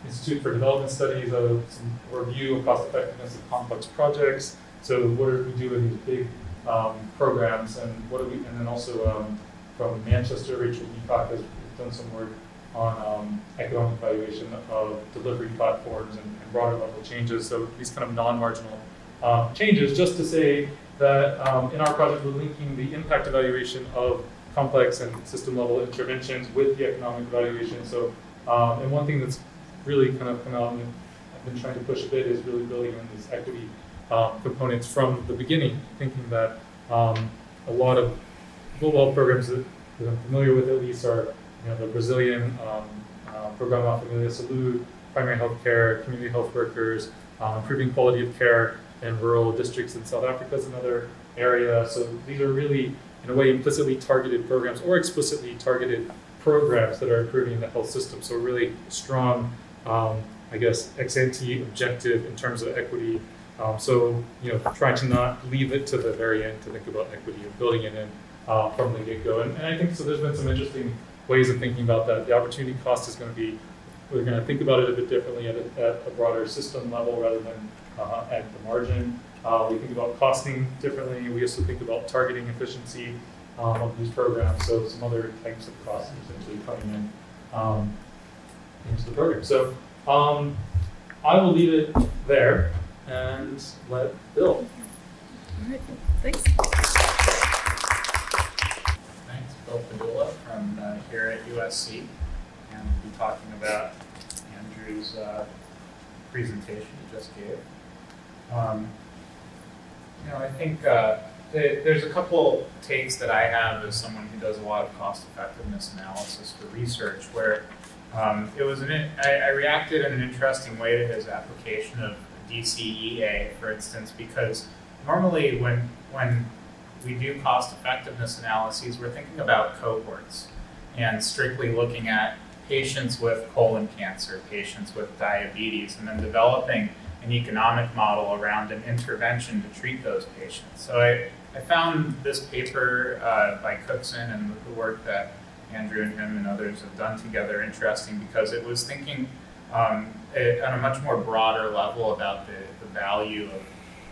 Institute for Development Studies, uh, some review of cost effectiveness of complex projects. So what do we do in these big um, programs, and what do we, and then also um, from Manchester, Rachel Leacock has done some work on um, economic valuation of delivery platforms and, and, broader level changes. So these kind of non-marginal uh, changes, just to say that um, in our project we're linking the impact evaluation of complex and system level interventions with the economic evaluation. So, um, and one thing that's really kind of come out and I've been trying to push a bit is really building in these equity um, components from the beginning, thinking that um, a lot of global programs that, that, I'm familiar with at least are you know, the Brazilian um, uh, Programa Familia Saúde, primary health care, community health workers, um, improving quality of care in rural districts in South Africa is another area. So these are really, in a way, implicitly targeted programs or explicitly targeted programs that are improving the health system. So really strong, um, I guess, ex ante objective in terms of equity um, so, you know, try to not leave it to the very end to think about equity and building it in uh, from the get-go. And, and, I think so there's been some interesting ways of thinking about that. The opportunity cost is going to be, we're going to think about it a bit differently at a, at a broader system level rather than uh, at the margin. Uh, we think about costing differently. We also think about targeting efficiency um, of these programs. So some other types of costs essentially coming in um, into the program. So um, I will leave it there and let Bill. All right, thanks. Thanks, Bill Padula from uh, here at USC, and we'll be talking about Andrew's uh, presentation he just gave. Um, you know, I think uh, there's a couple takes that I have as someone who does a lot of cost effectiveness analysis for research where um, it was an, I, I reacted in an interesting way to his application of DCEA, for instance, because normally when when we do cost effectiveness analyses, we're thinking about cohorts and strictly looking at patients with colon cancer, patients with diabetes, and then developing an economic model around an intervention to treat those patients. So I, I found this paper uh, by Cookson and the work that Andrew and him and others have done together interesting because it was thinking um, it, on a much more broader level about the, the value of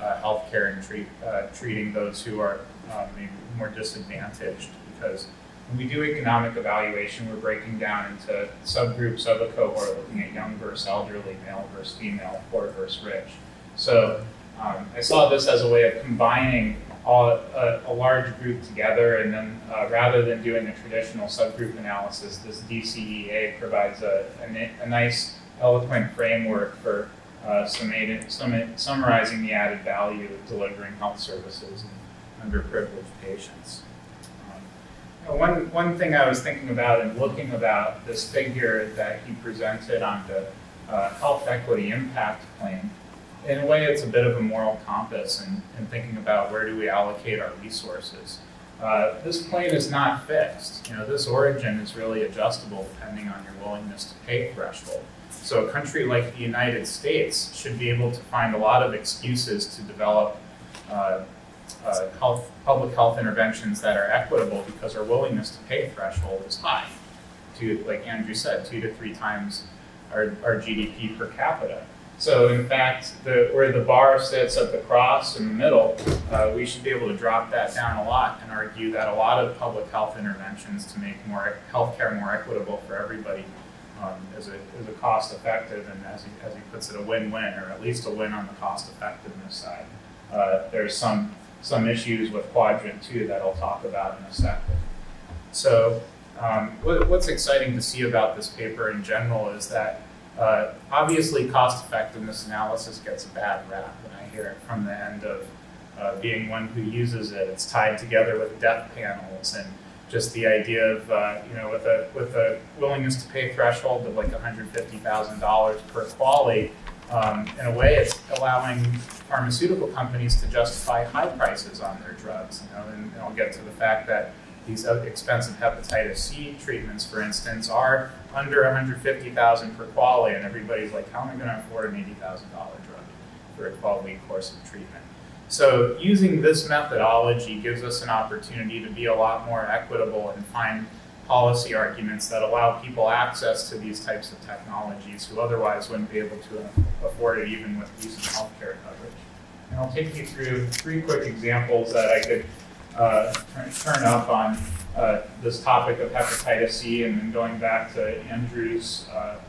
uh, healthcare and treat, uh, treating those who are um, maybe more disadvantaged. Because when we do economic evaluation, we're breaking down into subgroups of a cohort, looking at young versus elderly, male versus female, poor versus rich. So um, I saw this as a way of combining all, a, a, large group together, and then uh, rather than doing a traditional subgroup analysis, this DCEA provides a, a, a nice eloquent framework for uh, summating, summarizing the added value of delivering health services and underprivileged patients. Um, you know, one, one thing I was thinking about and looking about this figure that he presented on the uh, health equity impact plane, in a way it's a bit of a moral compass in thinking about where do we allocate our resources. Uh, this plane is not fixed. You know, this origin is really adjustable depending on your willingness to pay threshold. So a country like the United States should be able to find a lot of excuses to develop uh, uh, health, public health interventions that are equitable because our willingness to pay threshold is high. To, like Andrew said, two to three times our, our GDP per capita. So in fact, the, where the bar sits at the cross in the middle, uh, we should be able to drop that down a lot and argue that a lot of public health interventions to make more healthcare more equitable for everybody um, is, a, is a cost effective and as he, as he puts it, a win-win or at least a win on the cost effectiveness side. Uh, there's some, some issues with quadrant two that I'll talk about in a second. So um, what, what's exciting to see about this paper in general is that uh, obviously cost effectiveness analysis gets a bad rap when I hear it from the end of uh, being one who uses it. It's tied together with death panels and just the idea of uh, you know with a with a willingness to pay threshold of like $150,000 per QALY. Um, in a way, it's allowing pharmaceutical companies to justify high prices on their drugs. You know, and, and I'll get to the fact that these expensive hepatitis C treatments, for instance, are under 150,000 per QALY, and everybody's like, how am I going to afford an $80,000 drug for a 12-week course of treatment? So using this methodology gives us an opportunity to be a lot more equitable and find policy arguments that allow people access to these types of technologies who otherwise wouldn't be able to afford it even with decent healthcare coverage. And I'll take you through three quick examples that I could uh, turn up on uh, this topic of hepatitis C and then going back to Andrew's uh,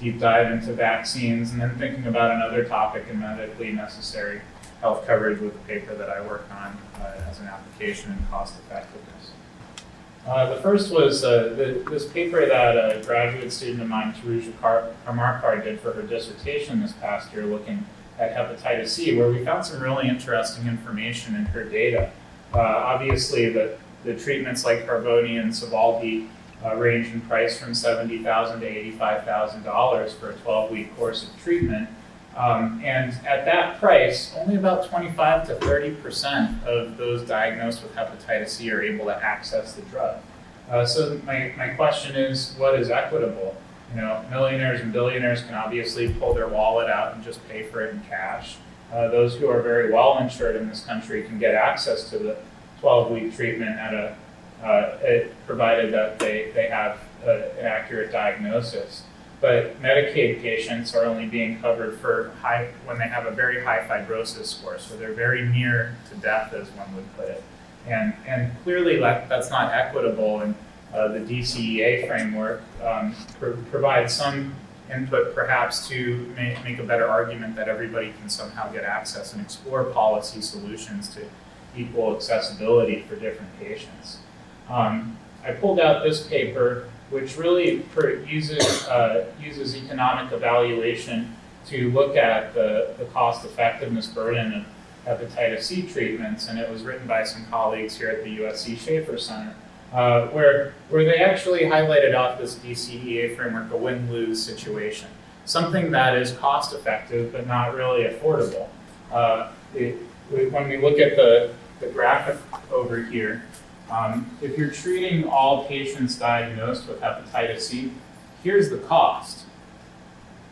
deep dive into vaccines and then thinking about another topic in medically necessary health coverage with a paper that I work on uh, as an application and cost effectiveness. Uh, the first was uh, the, this paper that a graduate student of mine, Taruja Karmarkar, did for her dissertation this past year looking at hepatitis C, where we found some really interesting information in her data. Uh, obviously, the, the treatments like Harvoni and Sovaldi uh, range in price from 70,000 to $85,000 for a 12-week course of treatment. Um, and at that price, only about 25 to 30% of those diagnosed with hepatitis C are able to access the drug. Uh, so my, my question is, what is equitable? You know, millionaires and billionaires can obviously pull their wallet out and just pay for it in cash. Uh, those who are very well insured in this country can get access to the 12-week treatment at a, uh, it, provided that they, they have a, an accurate diagnosis. But Medicaid patients are only being covered for high when they have a very high fibrosis score, so they're very near to death, as one would put it. And, and clearly that, that's not equitable, and uh, the DCEA framework um, pr provides some input perhaps to make, make a better argument that everybody can somehow get access and explore policy solutions to equal accessibility for different patients. Um, I pulled out this paper, which really uses, uh, uses economic evaluation to look at the, the cost effectiveness burden of hepatitis C treatments, and it was written by some colleagues here at the USC Schaeffer Center uh, where, where they actually highlighted off this DCEA framework a win-lose situation, something that is cost-effective but not really affordable. Uh, it, when we look at the, the graphic over here, um, if you're treating all patients diagnosed with hepatitis C, here's the cost.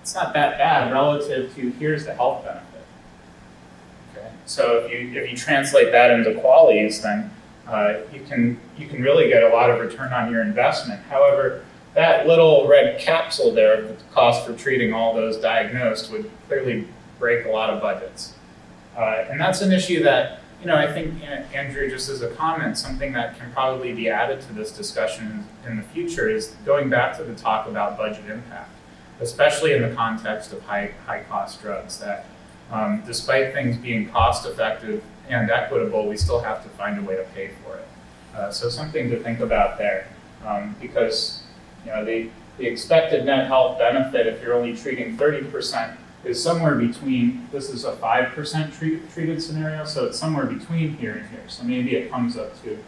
It's not that bad relative to here's the health benefit. Okay? So if you, if you translate that into QALYs, then uh, you can you can really get a lot of return on your investment. However, that little red capsule there, the cost for treating all those diagnosed, would clearly break a lot of budgets. Uh, and that's an issue that, you know, I think, Andrew, just as a comment, something that can probably be added to this discussion in the future is going back to the talk about budget impact, especially in the context of high, high cost drugs, that um, despite things being cost effective and equitable, we still have to find a way to pay for it. Uh, so something to think about there, um, because you know the, the expected net health benefit, if you're only treating 30%, is somewhere between, this is a 5% treat, treated scenario, so it's somewhere between here and here. So maybe it comes up to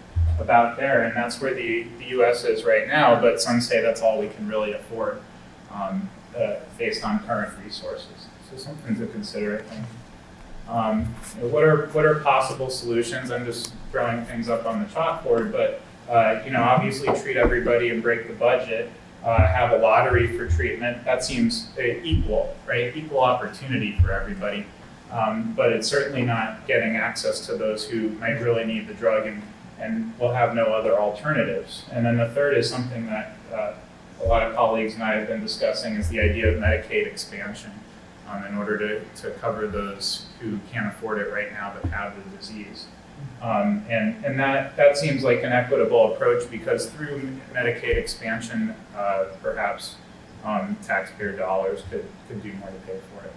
about there, and that's where the, the US is right now, but some say that's all we can really afford um, uh, based on current resources. So something to consider, I think. Um, what are what are possible solutions? I'm just throwing things up on the chalkboard, but uh, you know, obviously treat everybody and break the budget. Uh, have a lottery for treatment. That seems equal, right? Equal opportunity for everybody. Um, but it's certainly not getting access to those who might really need the drug and, and will have no other alternatives. And then the third is something that uh, a lot of colleagues and I have been discussing is the idea of Medicaid expansion um, in order to, to cover those who can't afford it right now but have the disease. Um, and and that, that seems like an equitable approach because through Medicaid expansion, uh, perhaps um, taxpayer dollars could, could do more to pay for it.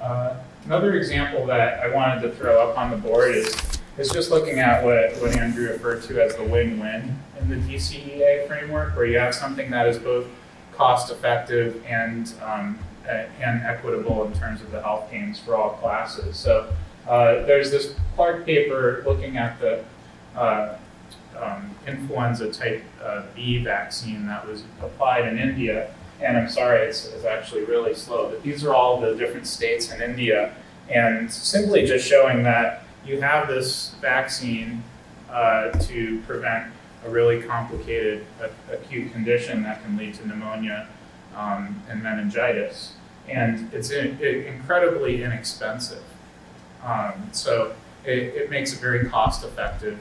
Uh, another example that I wanted to throw up on the board is is just looking at what, what Andrew referred to as the win-win in the DCEA framework, where you have something that is both cost-effective and um, and equitable in terms of the health gains for all classes. So uh, there's this Clark paper looking at the uh, um, influenza type uh, B vaccine that was applied in India. And I'm sorry, it's, it's actually really slow, but these are all the different states in India. And simply just showing that you have this vaccine uh, to prevent a really complicated acute condition that can lead to pneumonia um, and meningitis. And it's in, it, incredibly inexpensive. Um, so it, it makes it very cost effective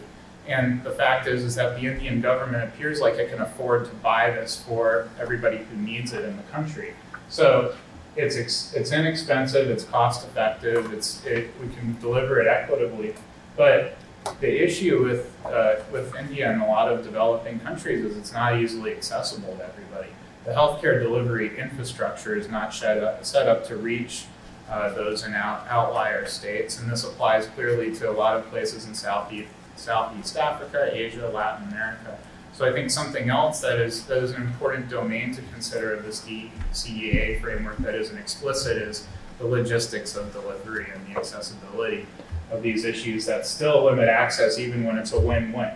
and the fact is, is that the Indian government appears like it can afford to buy this for everybody who needs it in the country. So it's it's inexpensive, it's cost effective, it's it, we can deliver it equitably. But the issue with uh, with India and a lot of developing countries is it's not easily accessible to everybody. The healthcare delivery infrastructure is not set up, set up to reach uh, those in out, outlier states, and this applies clearly to a lot of places in Southeast Southeast Africa, Asia, Latin America. So I think something else that is that is an important domain to consider of this DCEA framework that isn't explicit is the logistics of delivery and the accessibility of these issues that still limit access even when it's a win-win.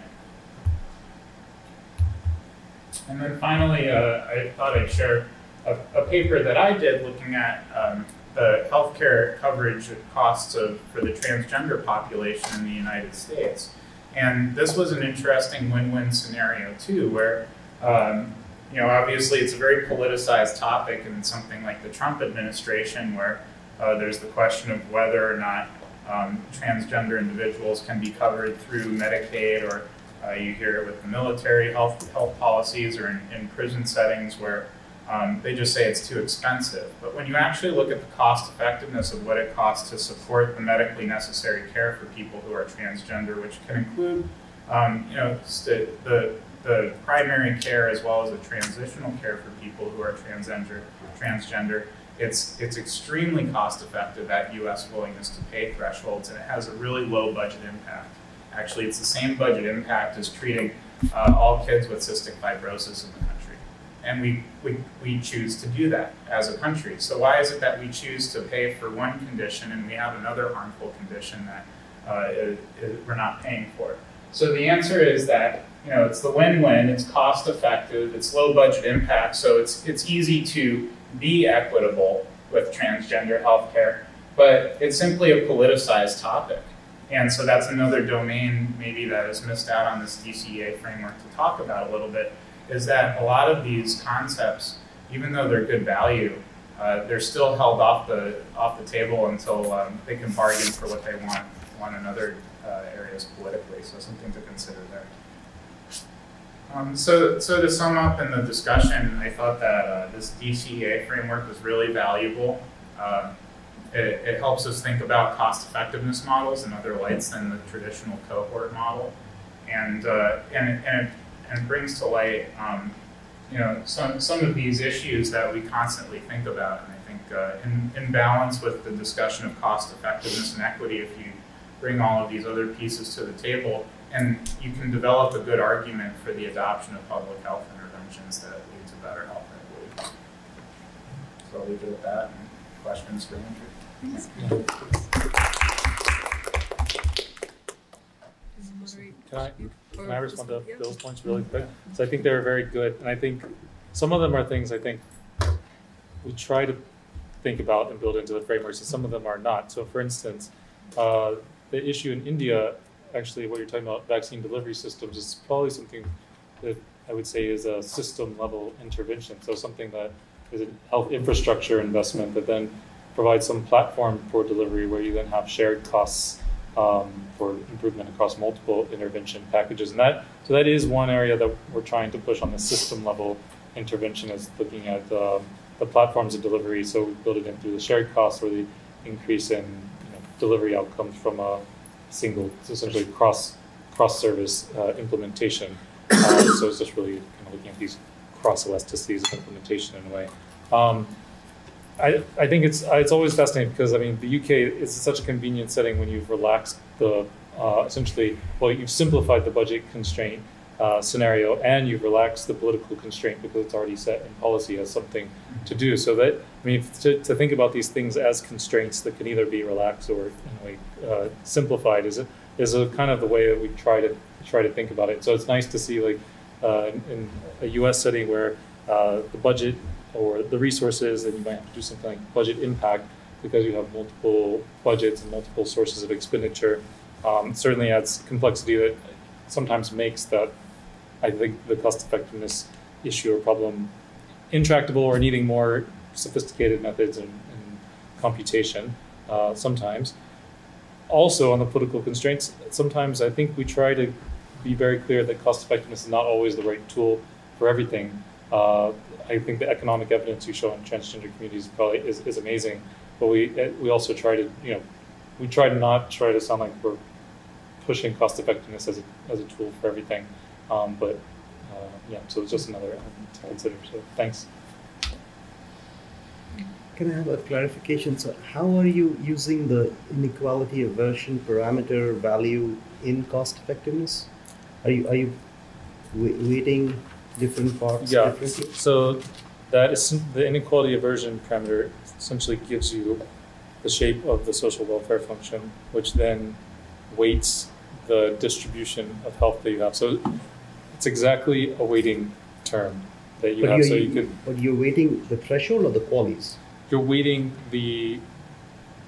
And then finally, uh, I thought I'd share a, a, paper that I did looking at um, the healthcare coverage costs of, for the transgender population in the United States. And this was an interesting win-win scenario too, where um, you know obviously it's a very politicized topic in something like the Trump administration, where uh, there's the question of whether or not um, transgender individuals can be covered through Medicaid, or uh, you hear it with the military health health policies, or in, in prison settings where um, they just say it's too expensive. But when you actually look at the cost effectiveness of what it costs to support the medically necessary care for people who are transgender, which can include, um, you know, the, the, the primary care as well as the transitional care for people who are transgender, transgender, it's, it's extremely cost effective at US willingness to pay thresholds and it has a really low budget impact. Actually, it's the same budget impact as treating uh, all kids with cystic fibrosis in the country and we, we, we choose to do that as a country. So why is it that we choose to pay for one condition and we have another harmful condition that uh, it, it, we're not paying for? So the answer is that you know it's the win-win. It's cost-effective. It's low-budget impact. So it's it's easy to be equitable with transgender healthcare, but it's simply a politicized topic. And so that's another domain maybe that is missed out on this DCEA framework to talk about a little bit is that a lot of these concepts, even though they're good value, uh, they're still held off the off the table until um, they can bargain for what they want want in other uh, areas politically. So something to consider there. Um, so, so to sum up in the discussion, I thought that uh, this DCEA framework was really valuable. Uh, it, it, helps us think about cost effectiveness models in other lights than the traditional cohort model. And, uh, and, and it and brings to light, um, you know, some, some of these issues that we constantly think about. And I think uh, in, in balance with the discussion of cost effectiveness and equity, if you bring all of these other pieces to the table, and you can develop a good argument for the adoption of public health interventions that lead to better health equity. So I'll leave it at that. And questions for Andrew? Can I? Can I respond to Bill's points really quick? So I think they were very good, and I think some of them are things I think we try to think about and build into the frameworks, and some of them are not. So, for instance, uh, the issue in India, actually, what you're talking about, vaccine delivery systems, is probably something that I would say is a system level intervention. So, something that is a health infrastructure investment that then provides some platform for delivery where you then have shared costs um, for improvement across multiple intervention packages. And that so that is one area that we're trying to push on the system level intervention is looking at um, the platforms of delivery. So we build it in through the shared costs or the increase in you know, delivery outcomes from a single, essentially cross cross service uh, implementation. Uh, so it's just really kind of looking at these cross elasticities of implementation in a way. Um, I, I think it's it's always fascinating because I mean the UK is such a convenient setting when you've relaxed the uh, essentially, well, you've simplified the budget constraint uh, scenario and you've relaxed the political constraint because it's already set in policy as something to do. So that I mean, to, to think about these things as constraints that can either be relaxed or in a way uh, simplified is a, is a kind of the way that we try to try to think about it. So it's nice to see like uh, in, a U.S. setting where uh, the budget or the resources, and you might have to do something like budget impact because you have multiple budgets and multiple sources of expenditure. Um, certainly adds complexity that sometimes makes that I think the cost effectiveness issue or problem intractable or needing more sophisticated methods and, and computation uh, sometimes. Also, on the political constraints, sometimes I think we try to be very clear that cost effectiveness is not always the right tool for everything. Uh, I think the economic evidence you show in transgender communities probably is, is amazing, but we we also try to you know we try to not try to sound like we're pushing cost effectiveness as a, as a tool for everything. Um, but uh, yeah, so it's just another to consider. So thanks. Can I have a clarification? So, how are you using the inequality aversion parameter value in cost effectiveness? Are you are you weighting different parts Yeah. differently? So that is the inequality aversion parameter essentially gives you the shape of the social welfare function, which then weights the distribution of health that you have. So it's exactly a weighting term that you but have. So you could but you're weighting the threshold or the QALYs? you're weighting the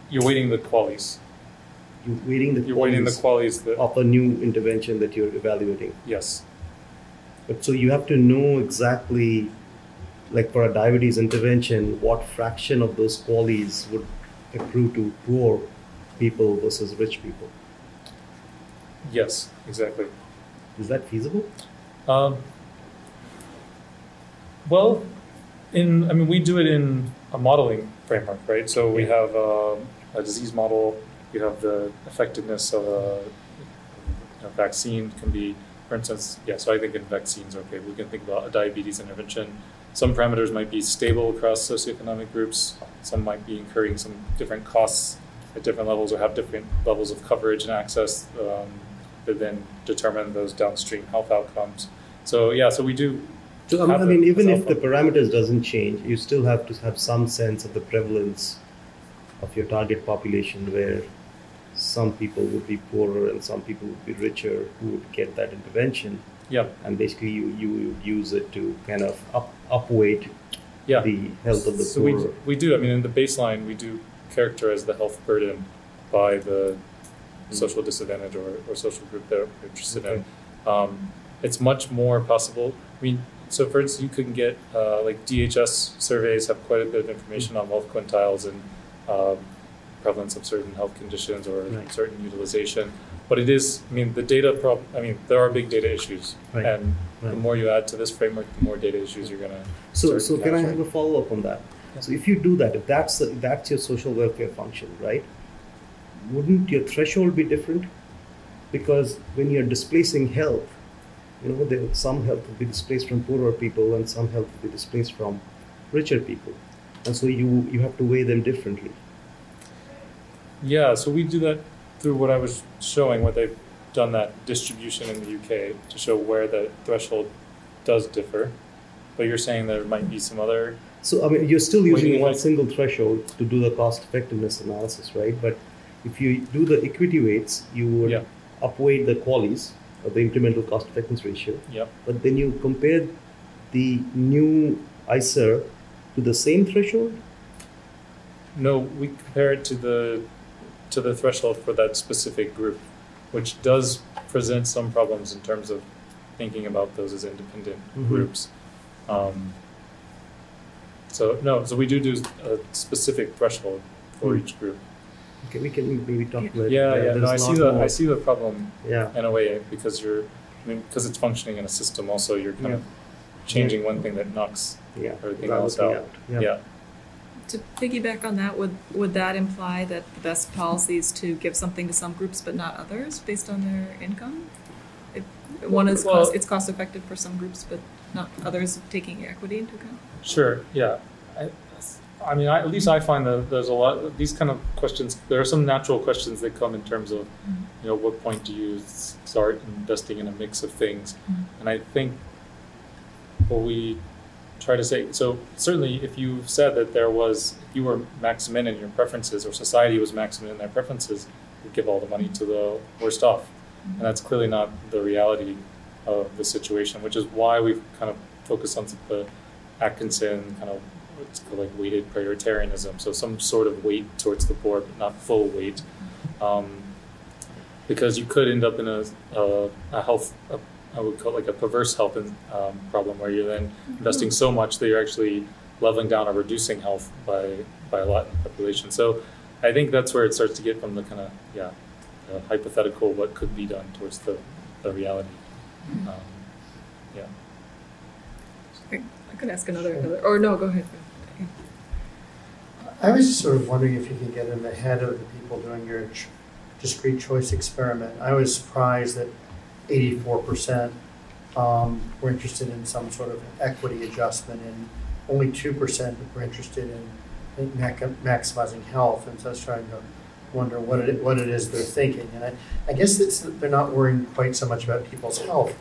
you're weighting the QALYs. You're weighting the You're weighting the that of a new intervention that you're evaluating. yes. But so you have to know exactly, like for a diabetes intervention, what fraction of those QALYs would accrue to poor people versus rich people. Yes, exactly. Is that feasible? Um, well, in I mean, we do it in a modeling framework, right? So we Yeah. have um, a disease model. We have the effectiveness of a, a vaccine can be, for instance, yeah. So I think in vaccines, okay, we can think about a diabetes intervention. Some parameters might be stable across socioeconomic groups. Some might be incurring some different costs at different levels or have different levels of coverage and access um, that then determine those downstream health outcomes. So yeah, so we do. So I mean, have I mean even if the parameters doesn't change, you still have to have some sense of the prevalence of your target population, where some people would be poorer and some people would be richer who would get that intervention, Yeah, and basically you you would use it to kind of up upweight yeah. the health of the so poorer. we we do. I mean, in the baseline, we do characterize the health burden by the social disadvantage or, or social group that we're interested in. Um, it's much more possible. I mean, so for instance, you can get uh, like DHS surveys have quite a bit of information on wealth quintiles and um, prevalence of certain health conditions or Right. certain utilization. But it is, I mean, the data prob. I mean, there are big data issues, Right. and the more you add to this framework, the more data issues you're gonna. So, so can I have a follow up on that? Yeah. So, if you do that, if that's the, that's your social welfare function, right? Wouldn't your threshold be different? Because when you're displacing health, you know, there, some health will be displaced from poorer people, and some health will be displaced from richer people, and so you you have to weigh them differently. Yeah, so we do that through what I was showing, where they've done that distribution in the UK to show where the threshold does differ. But you're saying there might be some other. So, I mean, you're still using one effect. single threshold to do the cost effectiveness analysis, right? But if you do the equity weights, you would Yeah. upweight the QALYs of the incremental cost effectiveness ratio. Yep. But then you compare the new ICER to the same threshold. No, we compare it to the to the threshold for that specific group, which does present some problems in terms of thinking about those as independent Mhm. groups. Um, so no, so we do do a specific threshold for Hmm. each group. Okay, we can maybe talk about it. Yeah, yeah. No, there's I a see the more. I see the problem Yeah, in a way because you're I mean because it's functioning in a system also you're kind of Yeah. changing one thing that knocks yeah. everything else would be out. Yeah. To piggyback on that, would, would that imply that the best policy is to give something to some groups but not others based on their income? If one is Well- cost, it's cost effective for some groups but not others taking equity into account? Sure. Yeah. I, I mean, I, at least I find that there's a lot. These kind of questions. There are some natural questions that come in terms of, you know, what point do you start investing in a mix of things? Mhm. And I think what we try to say. So certainly, if you said that there was, if you were maximin in your preferences, or society was maximin in their preferences, you'd give all the money to the worst off, and that's clearly not the reality of the situation. Which is why we've kind of focused on the Atkinson kind of what's called like weighted prioritarianism. So some sort of weight towards the poor, but not full weight. Um, because you could end up in a, a, a health, a, I would call it like a perverse health in, um, problem where you're then investing so much that you're actually leveling down or reducing health by, by a lot in the population. So I think that's where it starts to get from the kind of, yeah, the hypothetical what could be done towards the, the reality. Um, yeah. I could ask another, another or no, go ahead. I was just sort of wondering if you could get in the head of the people doing your ch- discrete choice experiment. I was surprised that eighty-four percent um, were interested in some sort of equity adjustment, and only two percent were interested in I think, mac- maximizing health. And so I was trying to wonder what it what it is they're thinking. And I, I guess it's they're not worrying quite so much about people's health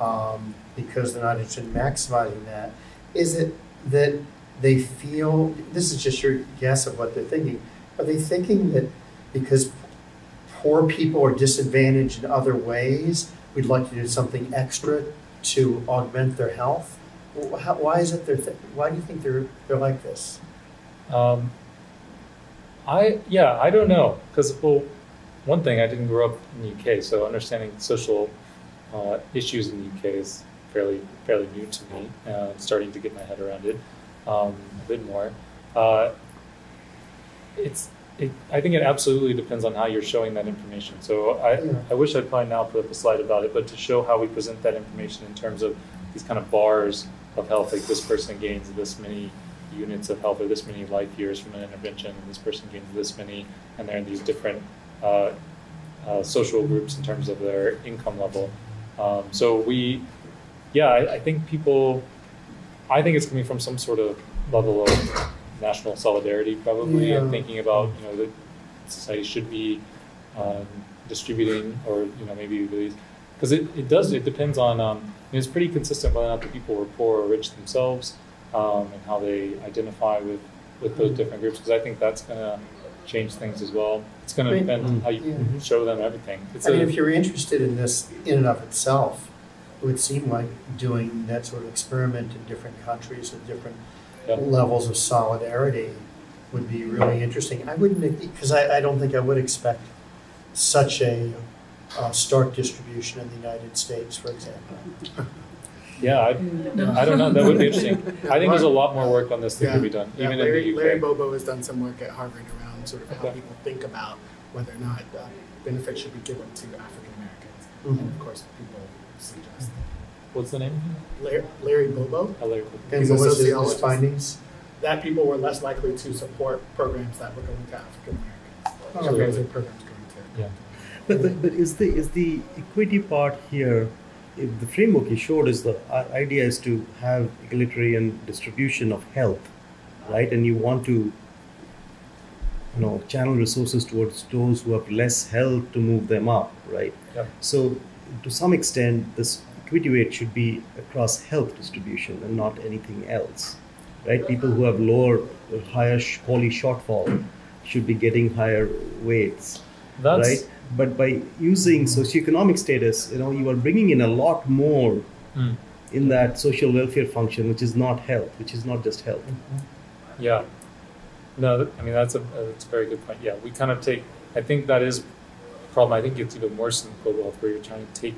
um, because they're not interested in maximizing that. Is it that they feel this is just your guess of what they're thinking are they thinking that because poor people are disadvantaged in other ways we'd like to do something extra to augment their health how, why is it they're th- why do you think they're they're like this Um, I yeah, I don't know because well, one thing I didn't grow up in the UK, so understanding social uh, issues in the UK is fairly fairly new to me. Uh, I'm starting to get my head around it um, a bit more. Uh, it's it, I think it absolutely depends on how you're showing that information. So I, Yeah. I wish I'd probably now put up a slide about it, but to show how we present that information in terms of these kind of bars of health, like this person gains this many units of health or this many life years from an intervention, and this person gains this many, and they're in these different uh, uh, social groups in terms of their income level. Um, so we, yeah, I, I think people, I think it's coming from some sort of level of national solidarity, probably, and thinking about you know that society should be um, distributing or you know maybe these because it, it does it depends on um, it's pretty consistent whether or not the people were poor or rich themselves um, and how they identify with with those different groups because I think that's gonna change things as well. It's gonna Right. depend on how you Yeah. show them everything. It's i mean if you're interested in this in and of itself it would seem like doing that sort of experiment in different countries with different Yeah. levels of solidarity would be really interesting. I wouldn't, because I, I don't think I would expect such a uh, stark distribution in the United States, for example. yeah, I, No. I don't know. That would be interesting. I think there's a lot more work on this that Yeah. could be done, Yeah, even Larry, in the UK. Larry Bobo has done some work at Harvard around sort of how Okay. people think about whether or not uh, benefits should be given to African Americans. Mhm. And of course, people suggest What's the name? Larry, Larry Bobo Oh, Larry. And He's what was his- his findings? that people were less likely to support programs that were going to African Americans. Oh, Programs really? or programs going to. Yeah. But, but, but is the is the equity part here? If the framework you showed is the uh, idea is to have egalitarian distribution of health, right? And you want to, you know, channel resources towards those who have less health to move them up, right? Yeah. So, to some extent, this equity weight should be across health distribution and not anything else, right? People who have lower, higher QALY shortfall should be getting higher weights That's right? But by using socioeconomic status, you know, you are bringing in a lot more Mm. in that social welfare function, which is not health, which is not just health. Yeah. No, I mean that's a that's a very good point. Yeah, we kind of take. I think that is a problem. I think it's even worse in global health, where you're trying to take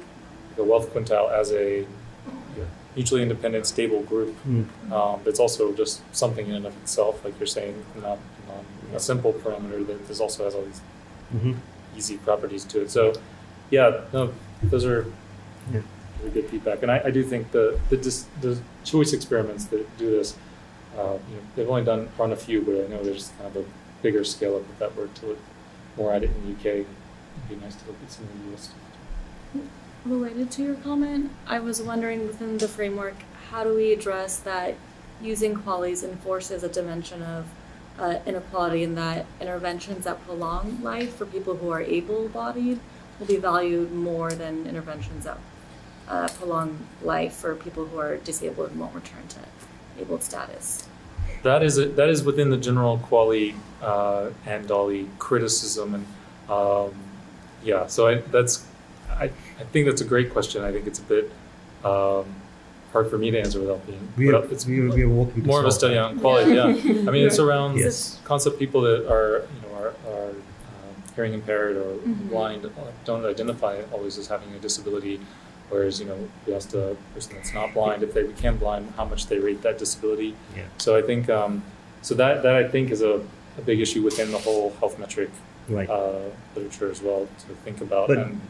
the wealth quintile as a mutually independent, stable group. Mm. Um, but it's also just something in and of itself, like you're saying, not, not a simple parameter that this also has all these Mhm. easy properties to it. So, yeah, no, those are Yeah. really good feedback. And I, I do think the the, dis, the choice experiments that do this, uh, you know, they've only done run a few, but I know there's kind of a bigger scale up if that were to look more at it in the UK. It'd be nice to look at some of the US stuff. Related to your comment, I was wondering within the framework, how do we address that using QALYs enforces a dimension of uh, inequality in that interventions that prolong life for people who are able-bodied will be valued more than interventions that uh, prolong life for people who are disabled and won't return to able status. That is a, that is within the general QALY uh, and DALY criticism and um, yeah. So I, that's I, I think that's a great question. I think it's a bit um, hard for me to answer without being. We without- are, it's we are, we are working more of a study on quality. Yeah, I mean it's around Yes. concept people that are you know are, are um, hearing impaired or Mhm. blind uh, don't identify always as having a disability. Whereas you know we asked a person that's not blind if they became blind how much they rate that disability. Yeah. So I think um, so that that I think is a, a big issue within the whole health metric Right. uh, literature as well to think about. But- and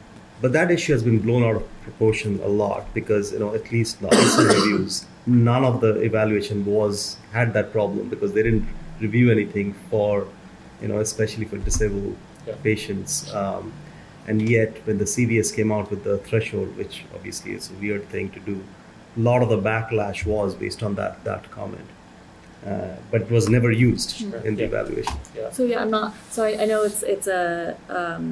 But that issue has been blown out of proportion a lot because you know at least the ICER reviews, none of the evaluation was had that problem because they didn't review anything for you know especially for disabled Yeah. patients. Um, and yet when the CVS came out with the threshold, which obviously is a weird thing to do, a lot of the backlash was based on that that comment, uh, but it was never used Sure. in the Yeah. evaluation. yeah, So yeah, I'm not. So I, I know it's it's a um,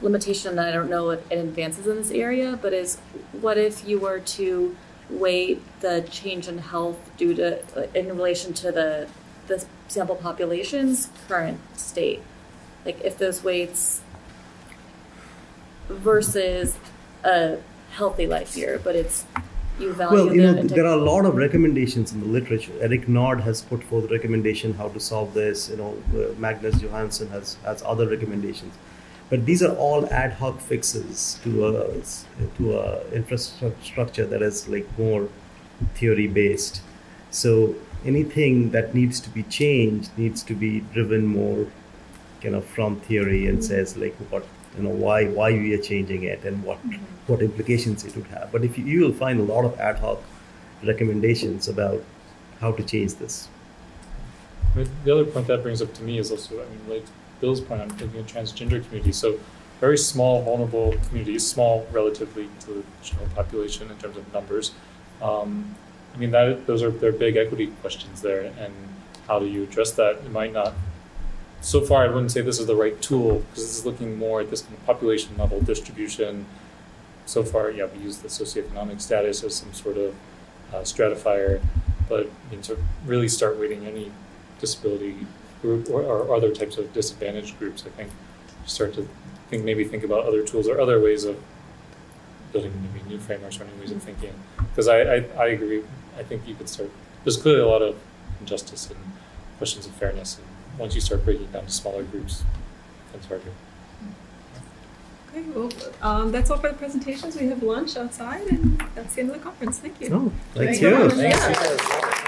limitation that I don't know what it advances in this area, but is what if you were to weight the change in health due to in relation to the the sample population's current state, like if those weights versus a healthy life year, but it's you value Well, you know, there are a lot of recommendations in the literature. Erik Nord has put forth recommendation how to solve this. You know, uh, Magnus Johannesson has has other recommendations, but these are all ad hoc fixes to a to a infrastructure that is like more theory based. So anything that needs to be changed needs to be driven more kind of from theory and mm-hmm. says like what you know why why we are changing it and what mm-hmm. what implications it would have. But if you, you will find a lot of ad hoc recommendations about how to change this. I mean, the other point that brings up to me is also, I mean, like Bill's point on looking at transgender community. So very small, vulnerable communities, small relatively to the general population in terms of numbers. Um, I mean, that those are they're big equity questions there, and how do you address that? It might not. So far, I wouldn't say this is the right tool because this is looking more at this kind of population level distribution. So far, yeah, we use the socioeconomic status as some sort of uh, stratifier, but to really start weighting any disability group or, or other types of disadvantaged groups, I think start to think maybe think about other tools or other ways of building maybe new frameworks or new ways of thinking. Because I, I, I agree. I think you could start. There's clearly a lot of injustice and questions of fairness, and once you start breaking down to smaller groups, it's harder. Okay, well, um, that's all for the presentations. We have lunch outside, and that's the end of the conference. Thank you. Oh, thank Thank you. you. Thanks. Yeah.